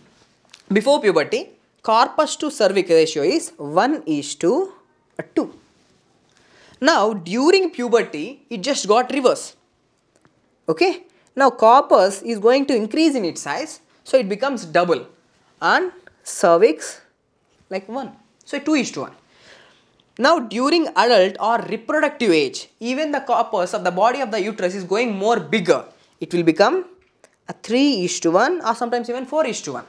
before puberty, corpus to cervix ratio is 1 is to 2. Now, during puberty, it just got reverse. Okay, now corpus is going to increase in its size, so it becomes double and cervix like 1. So, 2 is to 1. Now, during adult or reproductive age, even the corpus of the body of the uterus is going more bigger. It will become a 3 is to 1 or sometimes even 4 is to 1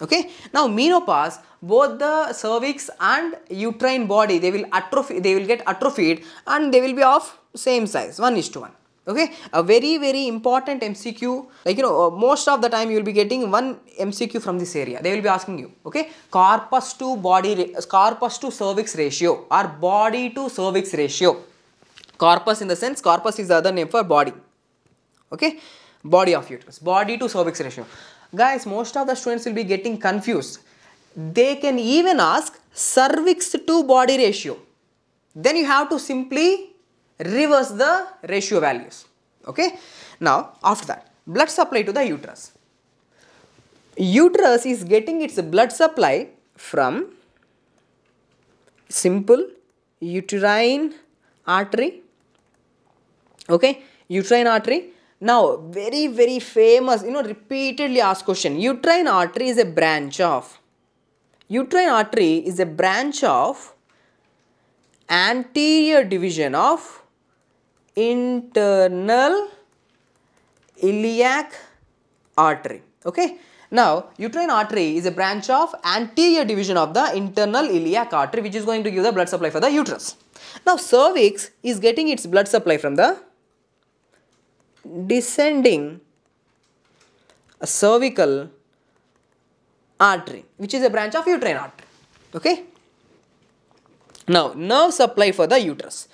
okay? Now menopause both the cervix and uterine body they will atrophy they will get atrophied and they will be of same size 1 is to 1 okay? A very very important mcq like you know uh, most of the time you will be getting one mcq from this area. They will be asking you okay? Corpus to body corpus to cervix ratio or body to cervix ratio. Corpus in the sense corpus is the other name for body. Okay? Body of uterus body to cervix ratio guys most of the students will be getting confused. They can even ask cervix to body ratio. Then you have to simply reverse the ratio values. Okay? Now after that blood supply to the uterus. Uterus is getting its blood supply from simple uterine artery. Okay? Uterine artery now, very, very famous, you know, repeatedly asked question. Uterine artery is a branch of. Uterine artery is a branch of anterior division of internal iliac artery. Okay. Now, uterine artery is a branch of anterior division of the internal iliac artery which is going to give the blood supply for the uterus. Now, cervix is getting its blood supply from the descending a cervical artery which is a branch of uterine artery okay? Now nerve supply for the uterus.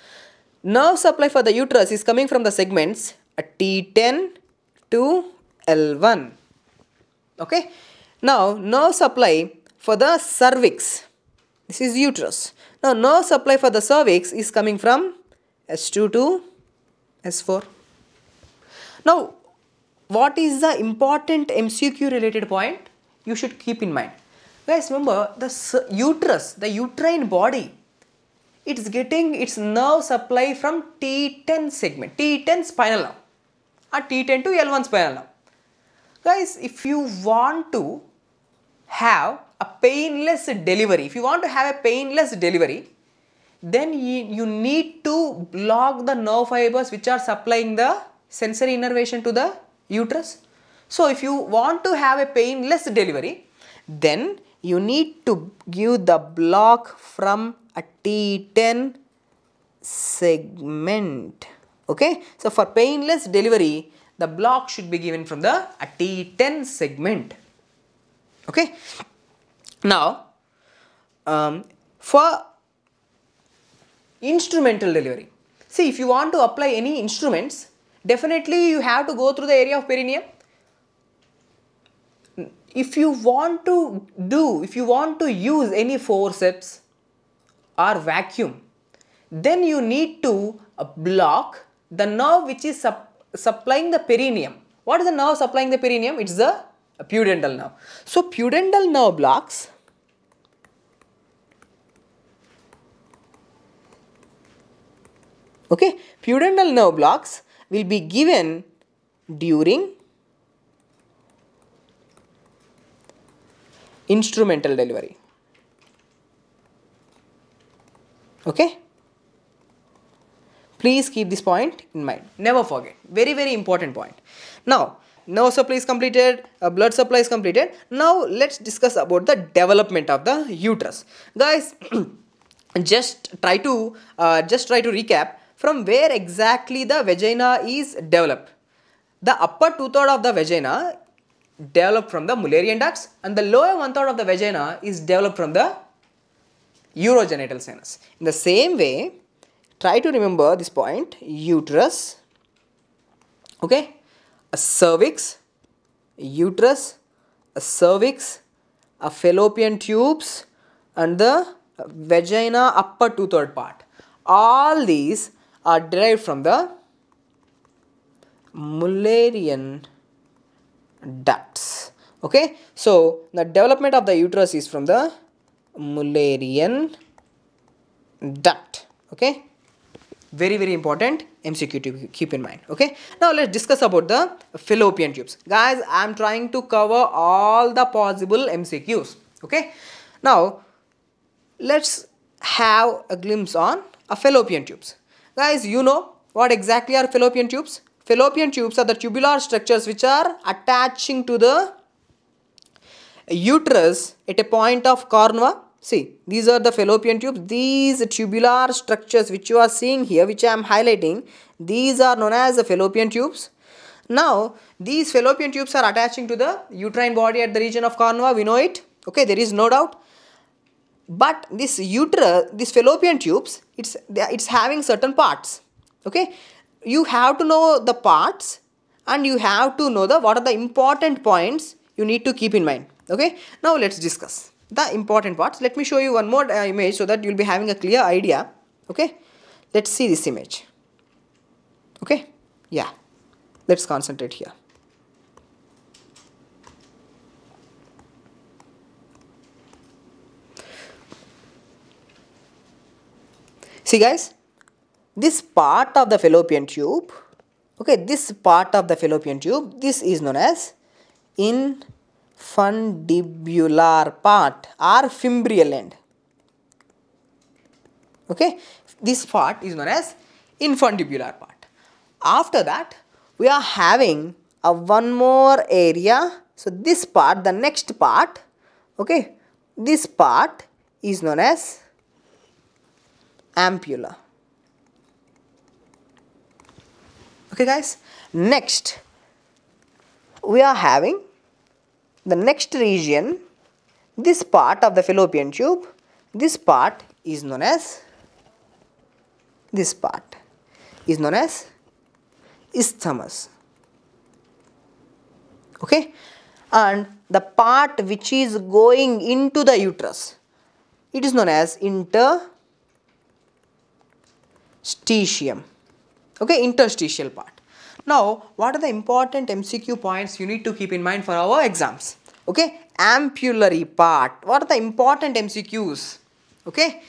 Nerve supply for the uterus is coming from the segments T10 to L1 okay? Now nerve supply for the cervix. This is uterus. Now nerve supply for the cervix is coming from S2 to S4 now, what is the important MCQ related point? You should keep in mind. Guys, remember the uterus, the uterine body, it's getting its nerve supply from T10 segment, T10 spinal nerve or T10 to L1 spinal nerve. Guys, if you want to have a painless delivery, if you want to have a painless delivery, then you, you need to block the nerve fibers which are supplying the sensory innervation to the uterus. So, if you want to have a painless delivery, then you need to give the block from a T10 segment. Okay. So, for painless delivery, the block should be given from the a T10 segment. Okay. Now, um, for instrumental delivery, see if you want to apply any instruments, definitely you have to go through the area of perineum. If you want to do if you want to use any forceps or vacuum then you need to uh, block the nerve which is sup supplying the perineum. What is the nerve supplying the perineum? It's the pudendal nerve. So pudendal nerve blocks okay pudendal nerve blocks will be given during instrumental delivery. Okay? Please keep this point in mind. Never forget. Very, very important point. Now, nerve supply is completed, uh, blood supply is completed. Now, let's discuss about the development of the uterus. Guys, just try to uh, just try to recap from where exactly the vagina is developed. The upper two-third of the vagina developed from the Mullerian ducts and the lower one-third of the vagina is developed from the urogenital sinus. In the same way, try to remember this point, uterus, okay, a cervix, uterus, a cervix, a fallopian tubes and the vagina upper two-third part. All these are derived from the Mullerian ducts. Okay, so the development of the uterus is from the Mullerian duct. Okay, very very important MCQ to keep in mind. Okay, now let's discuss about the fallopian tubes. Guys, I am trying to cover all the possible MCQs. Okay, now let's have a glimpse on a fallopian tubes. Guys, you know what exactly are fallopian tubes? Fallopian tubes are the tubular structures which are attaching to the uterus at a point of cornua. See, these are the fallopian tubes. These tubular structures which you are seeing here, which I am highlighting, these are known as the fallopian tubes. Now, these fallopian tubes are attaching to the uterine body at the region of cornua. We know it. Okay, there is no doubt but this uterus this fallopian tubes it's it's having certain parts okay? You have to know the parts and you have to know the what are the important points you need to keep in mind okay? Now let's discuss the important parts. Let me show you one more uh, image so that you'll be having a clear idea okay? Let's see this image okay? Yeah. Let's concentrate here See guys, this part of the fallopian tube, okay, this part of the fallopian tube, this is known as infundibular part or fimbrial end. Okay, this part is known as infundibular part. After that, we are having a one more area. So this part, the next part, okay, this part is known as ampulla. Okay guys, next we are having the next region, this part of the fallopian tube, this part is known as, this part is known as isthmus. Okay, and the part which is going into the uterus, it is known as inter stitium. Okay interstitial part. Now what are the important mcq points you need to keep in mind for our exams? Okay ampullary part. What are the important mcqs okay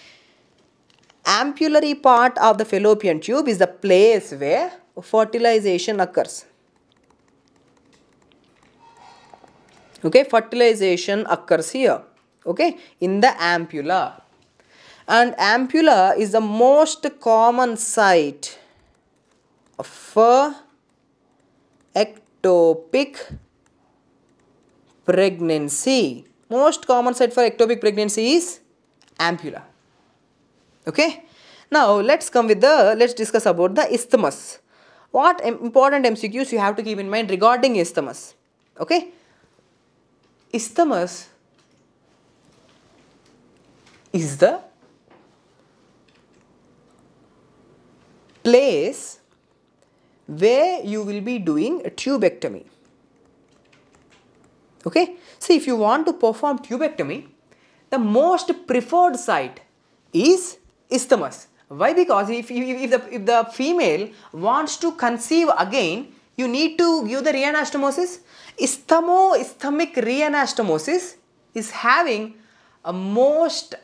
ampullary part of the fallopian tube is the place where fertilization occurs. Okay fertilization occurs here. Okay in the ampulla and ampulla is the most common site for ectopic pregnancy. Most common site for ectopic pregnancy is ampulla. Okay? Now let's come with the let's discuss about the isthmus. What important mcqs you have to keep in mind regarding isthmus? Okay? Isthmus is the place where you will be doing a tubectomy. Okay, so if you want to perform tubectomy, the most preferred site is isthmus. Why? Because if, if, the, if the female wants to conceive again, you need to give the reanastomosis. Isthmo-isthmic reanastomosis is having a most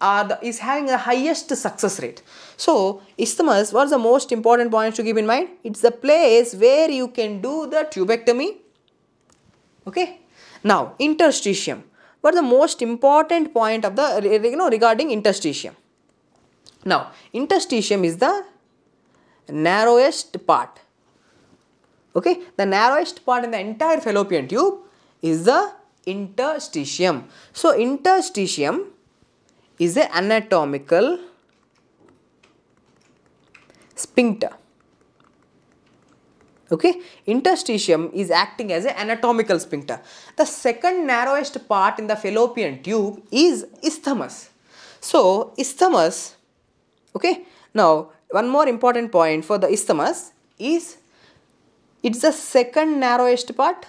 the, is having the highest success rate. So, isthmus, what's the most important points to keep in mind? It's the place where you can do the tubectomy. Okay. Now, interstitium. What's the most important point of the, you know, regarding interstitium? Now, interstitium is the narrowest part. Okay. The narrowest part in the entire fallopian tube is the interstitium. So, interstitium is the anatomical sphincter. Okay? Interstitium is acting as an anatomical sphincter. The second narrowest part in the fallopian tube is isthmus. So isthmus okay? Now one more important point for the isthmus is it's the second narrowest part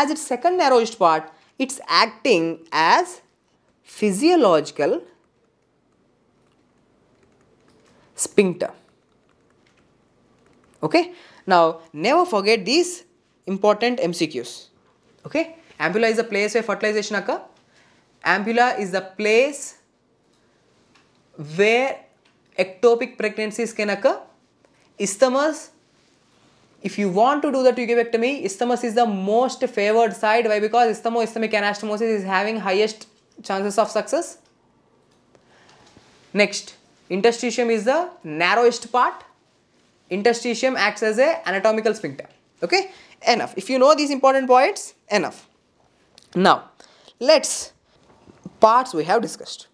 as its second narrowest part it's acting as physiological sphincter. Okay. Now, never forget these important MCQs. Okay. Ampulla is the place where fertilization occur. Ampulla is the place where ectopic pregnancies can occur. Isthmus, if you want to do the tubectomy, isthmus is the most favored side. Why? Because isthmo-isthmic anastomosis is having highest chances of success. Next, interstitium is the narrowest part. Interstitium acts as a anatomical sphincter. Okay, enough. If you know these important points, enough. Now, let's parts we have discussed.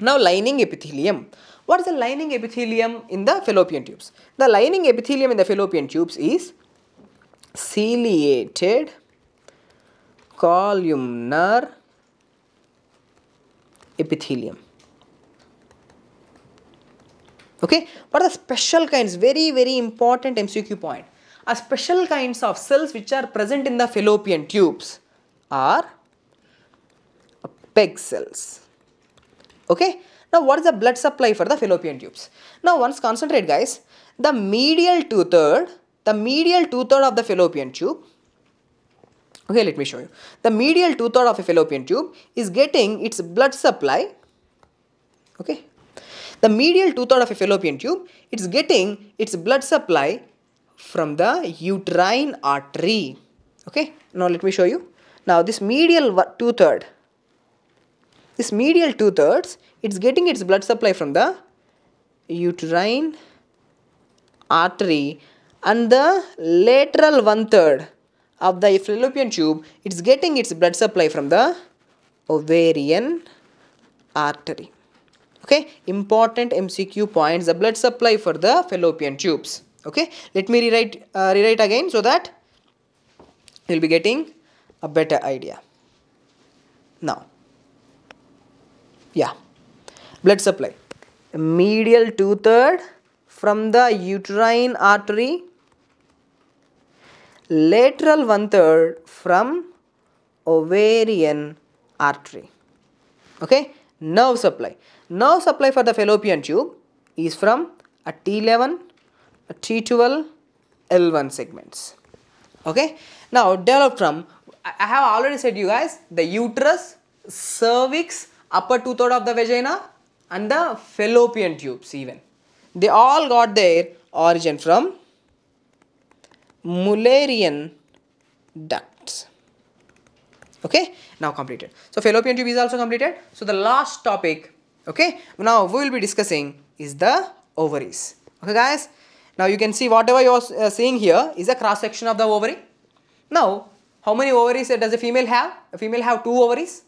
Now, lining epithelium. What is the lining epithelium in the fallopian tubes? The lining epithelium in the fallopian tubes is ciliated columnar epithelium. Okay? What are the special kinds? Very very important mcq point. A special kinds of cells which are present in the fallopian tubes are peg cells. Okay now what is the blood supply for the fallopian tubes? Now once concentrate guys the medial two-third the medial two-third of the fallopian tube okay let me show you. The medial two-third of a fallopian tube is getting its blood supply okay? The medial two-third of a fallopian tube it's getting its blood supply from the uterine artery okay? Now let me show you. Now this medial two-third this medial two-thirds it's getting its blood supply from the uterine artery and the lateral one-third of the fallopian tube it's getting its blood supply from the ovarian artery. Okay? Important mcq points the blood supply for the fallopian tubes. Okay? Let me rewrite uh, rewrite again so that you'll be getting a better idea. Now yeah. Blood supply. Medial two-third from the uterine artery. Lateral one-third from ovarian artery. Okay? Nerve supply. Nerve supply for the fallopian tube is from a T11 a T12 L1 segments. Okay? Now developed from I have already said you guys the uterus cervix upper two-third of the vagina and the fallopian tubes even they all got their origin from Mullerian ducts. Okay, now completed. So fallopian tube is also completed. So the last topic, okay, now we will be discussing is the ovaries. Okay guys, now you can see whatever you are uh, seeing here is a cross section of the ovary. Now, how many ovaries does a female have? A female have two ovaries.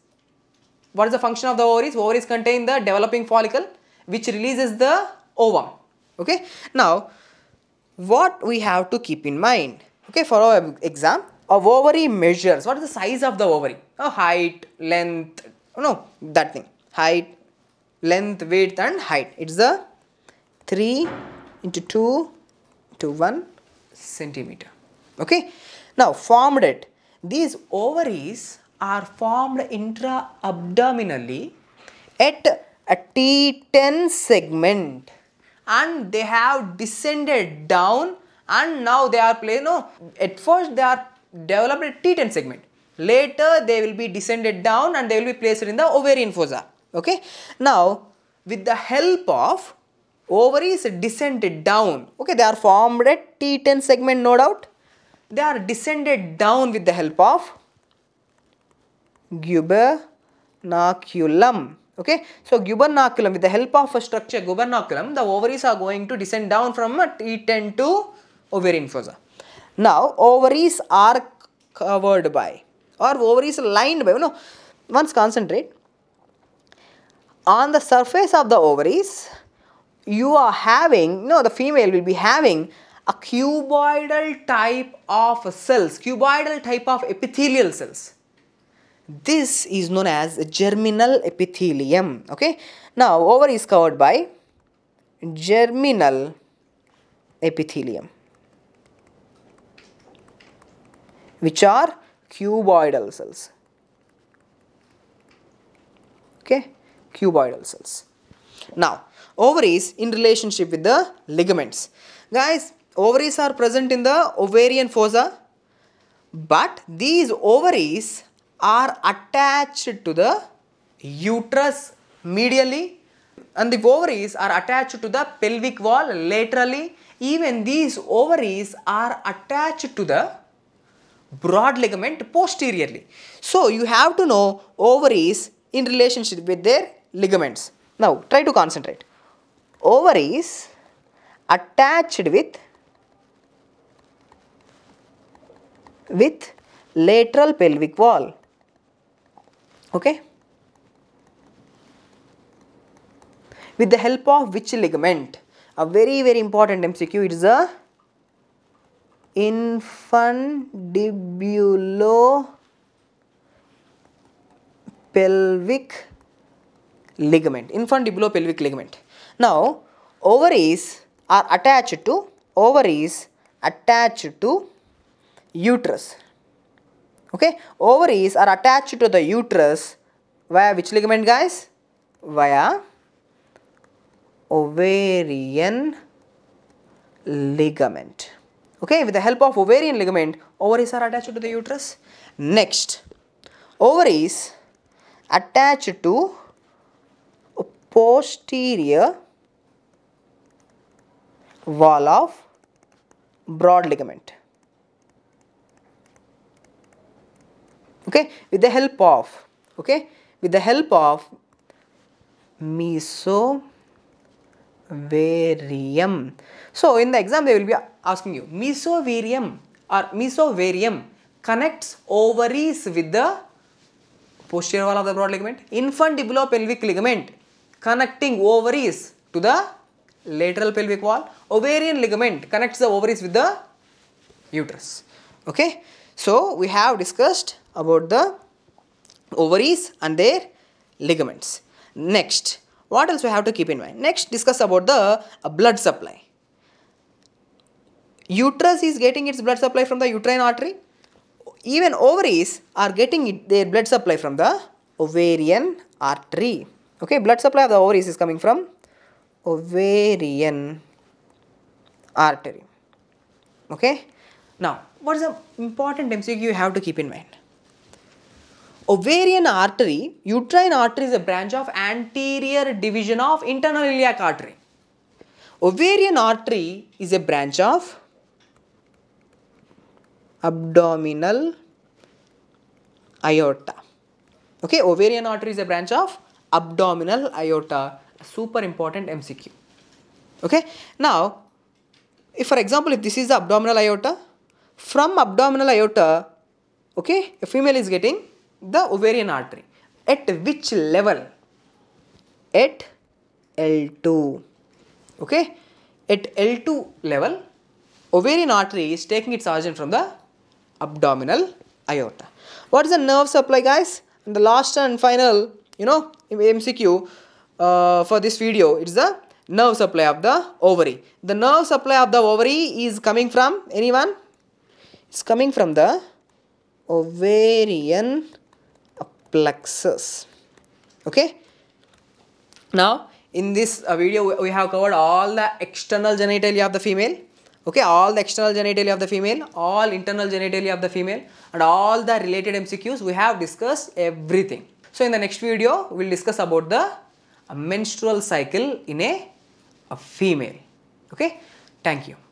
What is the function of the ovaries? Ovaries contain the developing follicle which releases the ovum. Okay, now what we have to keep in mind. Okay, for our exam, a ovary measures what is the size of the ovary? Oh, height, length, no, that thing. Height, length, width, and height. It's the 3 into 2 to 1 centimeter. Okay, now formed it. These ovaries are formed intra abdominally at a T10 segment. And they have descended down and now they are play no at first they are developed at T10 segment. Later they will be descended down and they will be placed in the ovarian fossa. Okay? Now with the help of ovaries descended down. Okay? They are formed at T10 segment no doubt. They are descended down with the help of gubernaculum Okay, so gubernaculum with the help of a structure gubernaculum, the ovaries are going to descend down from a T10 to ovarian fossa. Now, ovaries are covered by or ovaries lined by, you know, once concentrate. on the surface of the ovaries, you are having, no, the female will be having a cuboidal type of cells, cuboidal type of epithelial cells. This is known as germinal epithelium. Okay. Now, ovary is covered by germinal epithelium, which are cuboidal cells. Okay, cuboidal cells. Now, ovaries in relationship with the ligaments. Guys, ovaries are present in the ovarian fossa, but these ovaries are attached to the uterus medially and the ovaries are attached to the pelvic wall laterally. Even these ovaries are attached to the broad ligament posteriorly. So, you have to know ovaries in relationship with their ligaments. Now, try to concentrate. Ovaries attached with with lateral pelvic wall. Okay. With the help of which ligament? A very very important MCQ. It is a infundibulo pelvic ligament. Infundibulo pelvic ligament. Now, ovaries are attached to ovaries attached to uterus. Okay, ovaries are attached to the uterus via which ligament, guys? Via ovarian ligament. Okay, with the help of ovarian ligament, ovaries are attached to the uterus. Next, ovaries attached to posterior wall of broad ligament. Okay, with the help of, okay, with the help of mesovarium. So, in the exam they will be asking you mesovarium or mesovarium connects ovaries with the posterior wall of the broad ligament, infundibulopelvic ligament connecting ovaries to the lateral pelvic wall, ovarian ligament connects the ovaries with the uterus. Okay. So, we have discussed about the ovaries and their ligaments. Next, what else we have to keep in mind? Next, discuss about the uh, blood supply. Uterus is getting its blood supply from the uterine artery. Even ovaries are getting it, their blood supply from the ovarian artery. Okay, blood supply of the ovaries is coming from ovarian artery. Okay. Now, what is the important MCQ you have to keep in mind? Ovarian artery, uterine artery is a branch of anterior division of internal iliac artery. Ovarian artery is a branch of abdominal aorta. Okay, ovarian artery is a branch of abdominal aorta. Super important MCQ. Okay, now if for example if this is the abdominal aorta, from abdominal aorta, okay, a female is getting the ovarian artery. At which level? At L2. Okay, at L2 level, ovarian artery is taking its origin from the abdominal aorta. What is the nerve supply, guys? And the last and final, you know, MCQ uh, for this video, it's the nerve supply of the ovary. The nerve supply of the ovary is coming from anyone? It's coming from the ovarian plexus. Okay. Now, in this uh, video, we have covered all the external genitalia of the female. Okay, all the external genitalia of the female, all internal genitalia of the female, and all the related MCQs. We have discussed everything. So, in the next video, we will discuss about the uh, menstrual cycle in a, a female. Okay, thank you.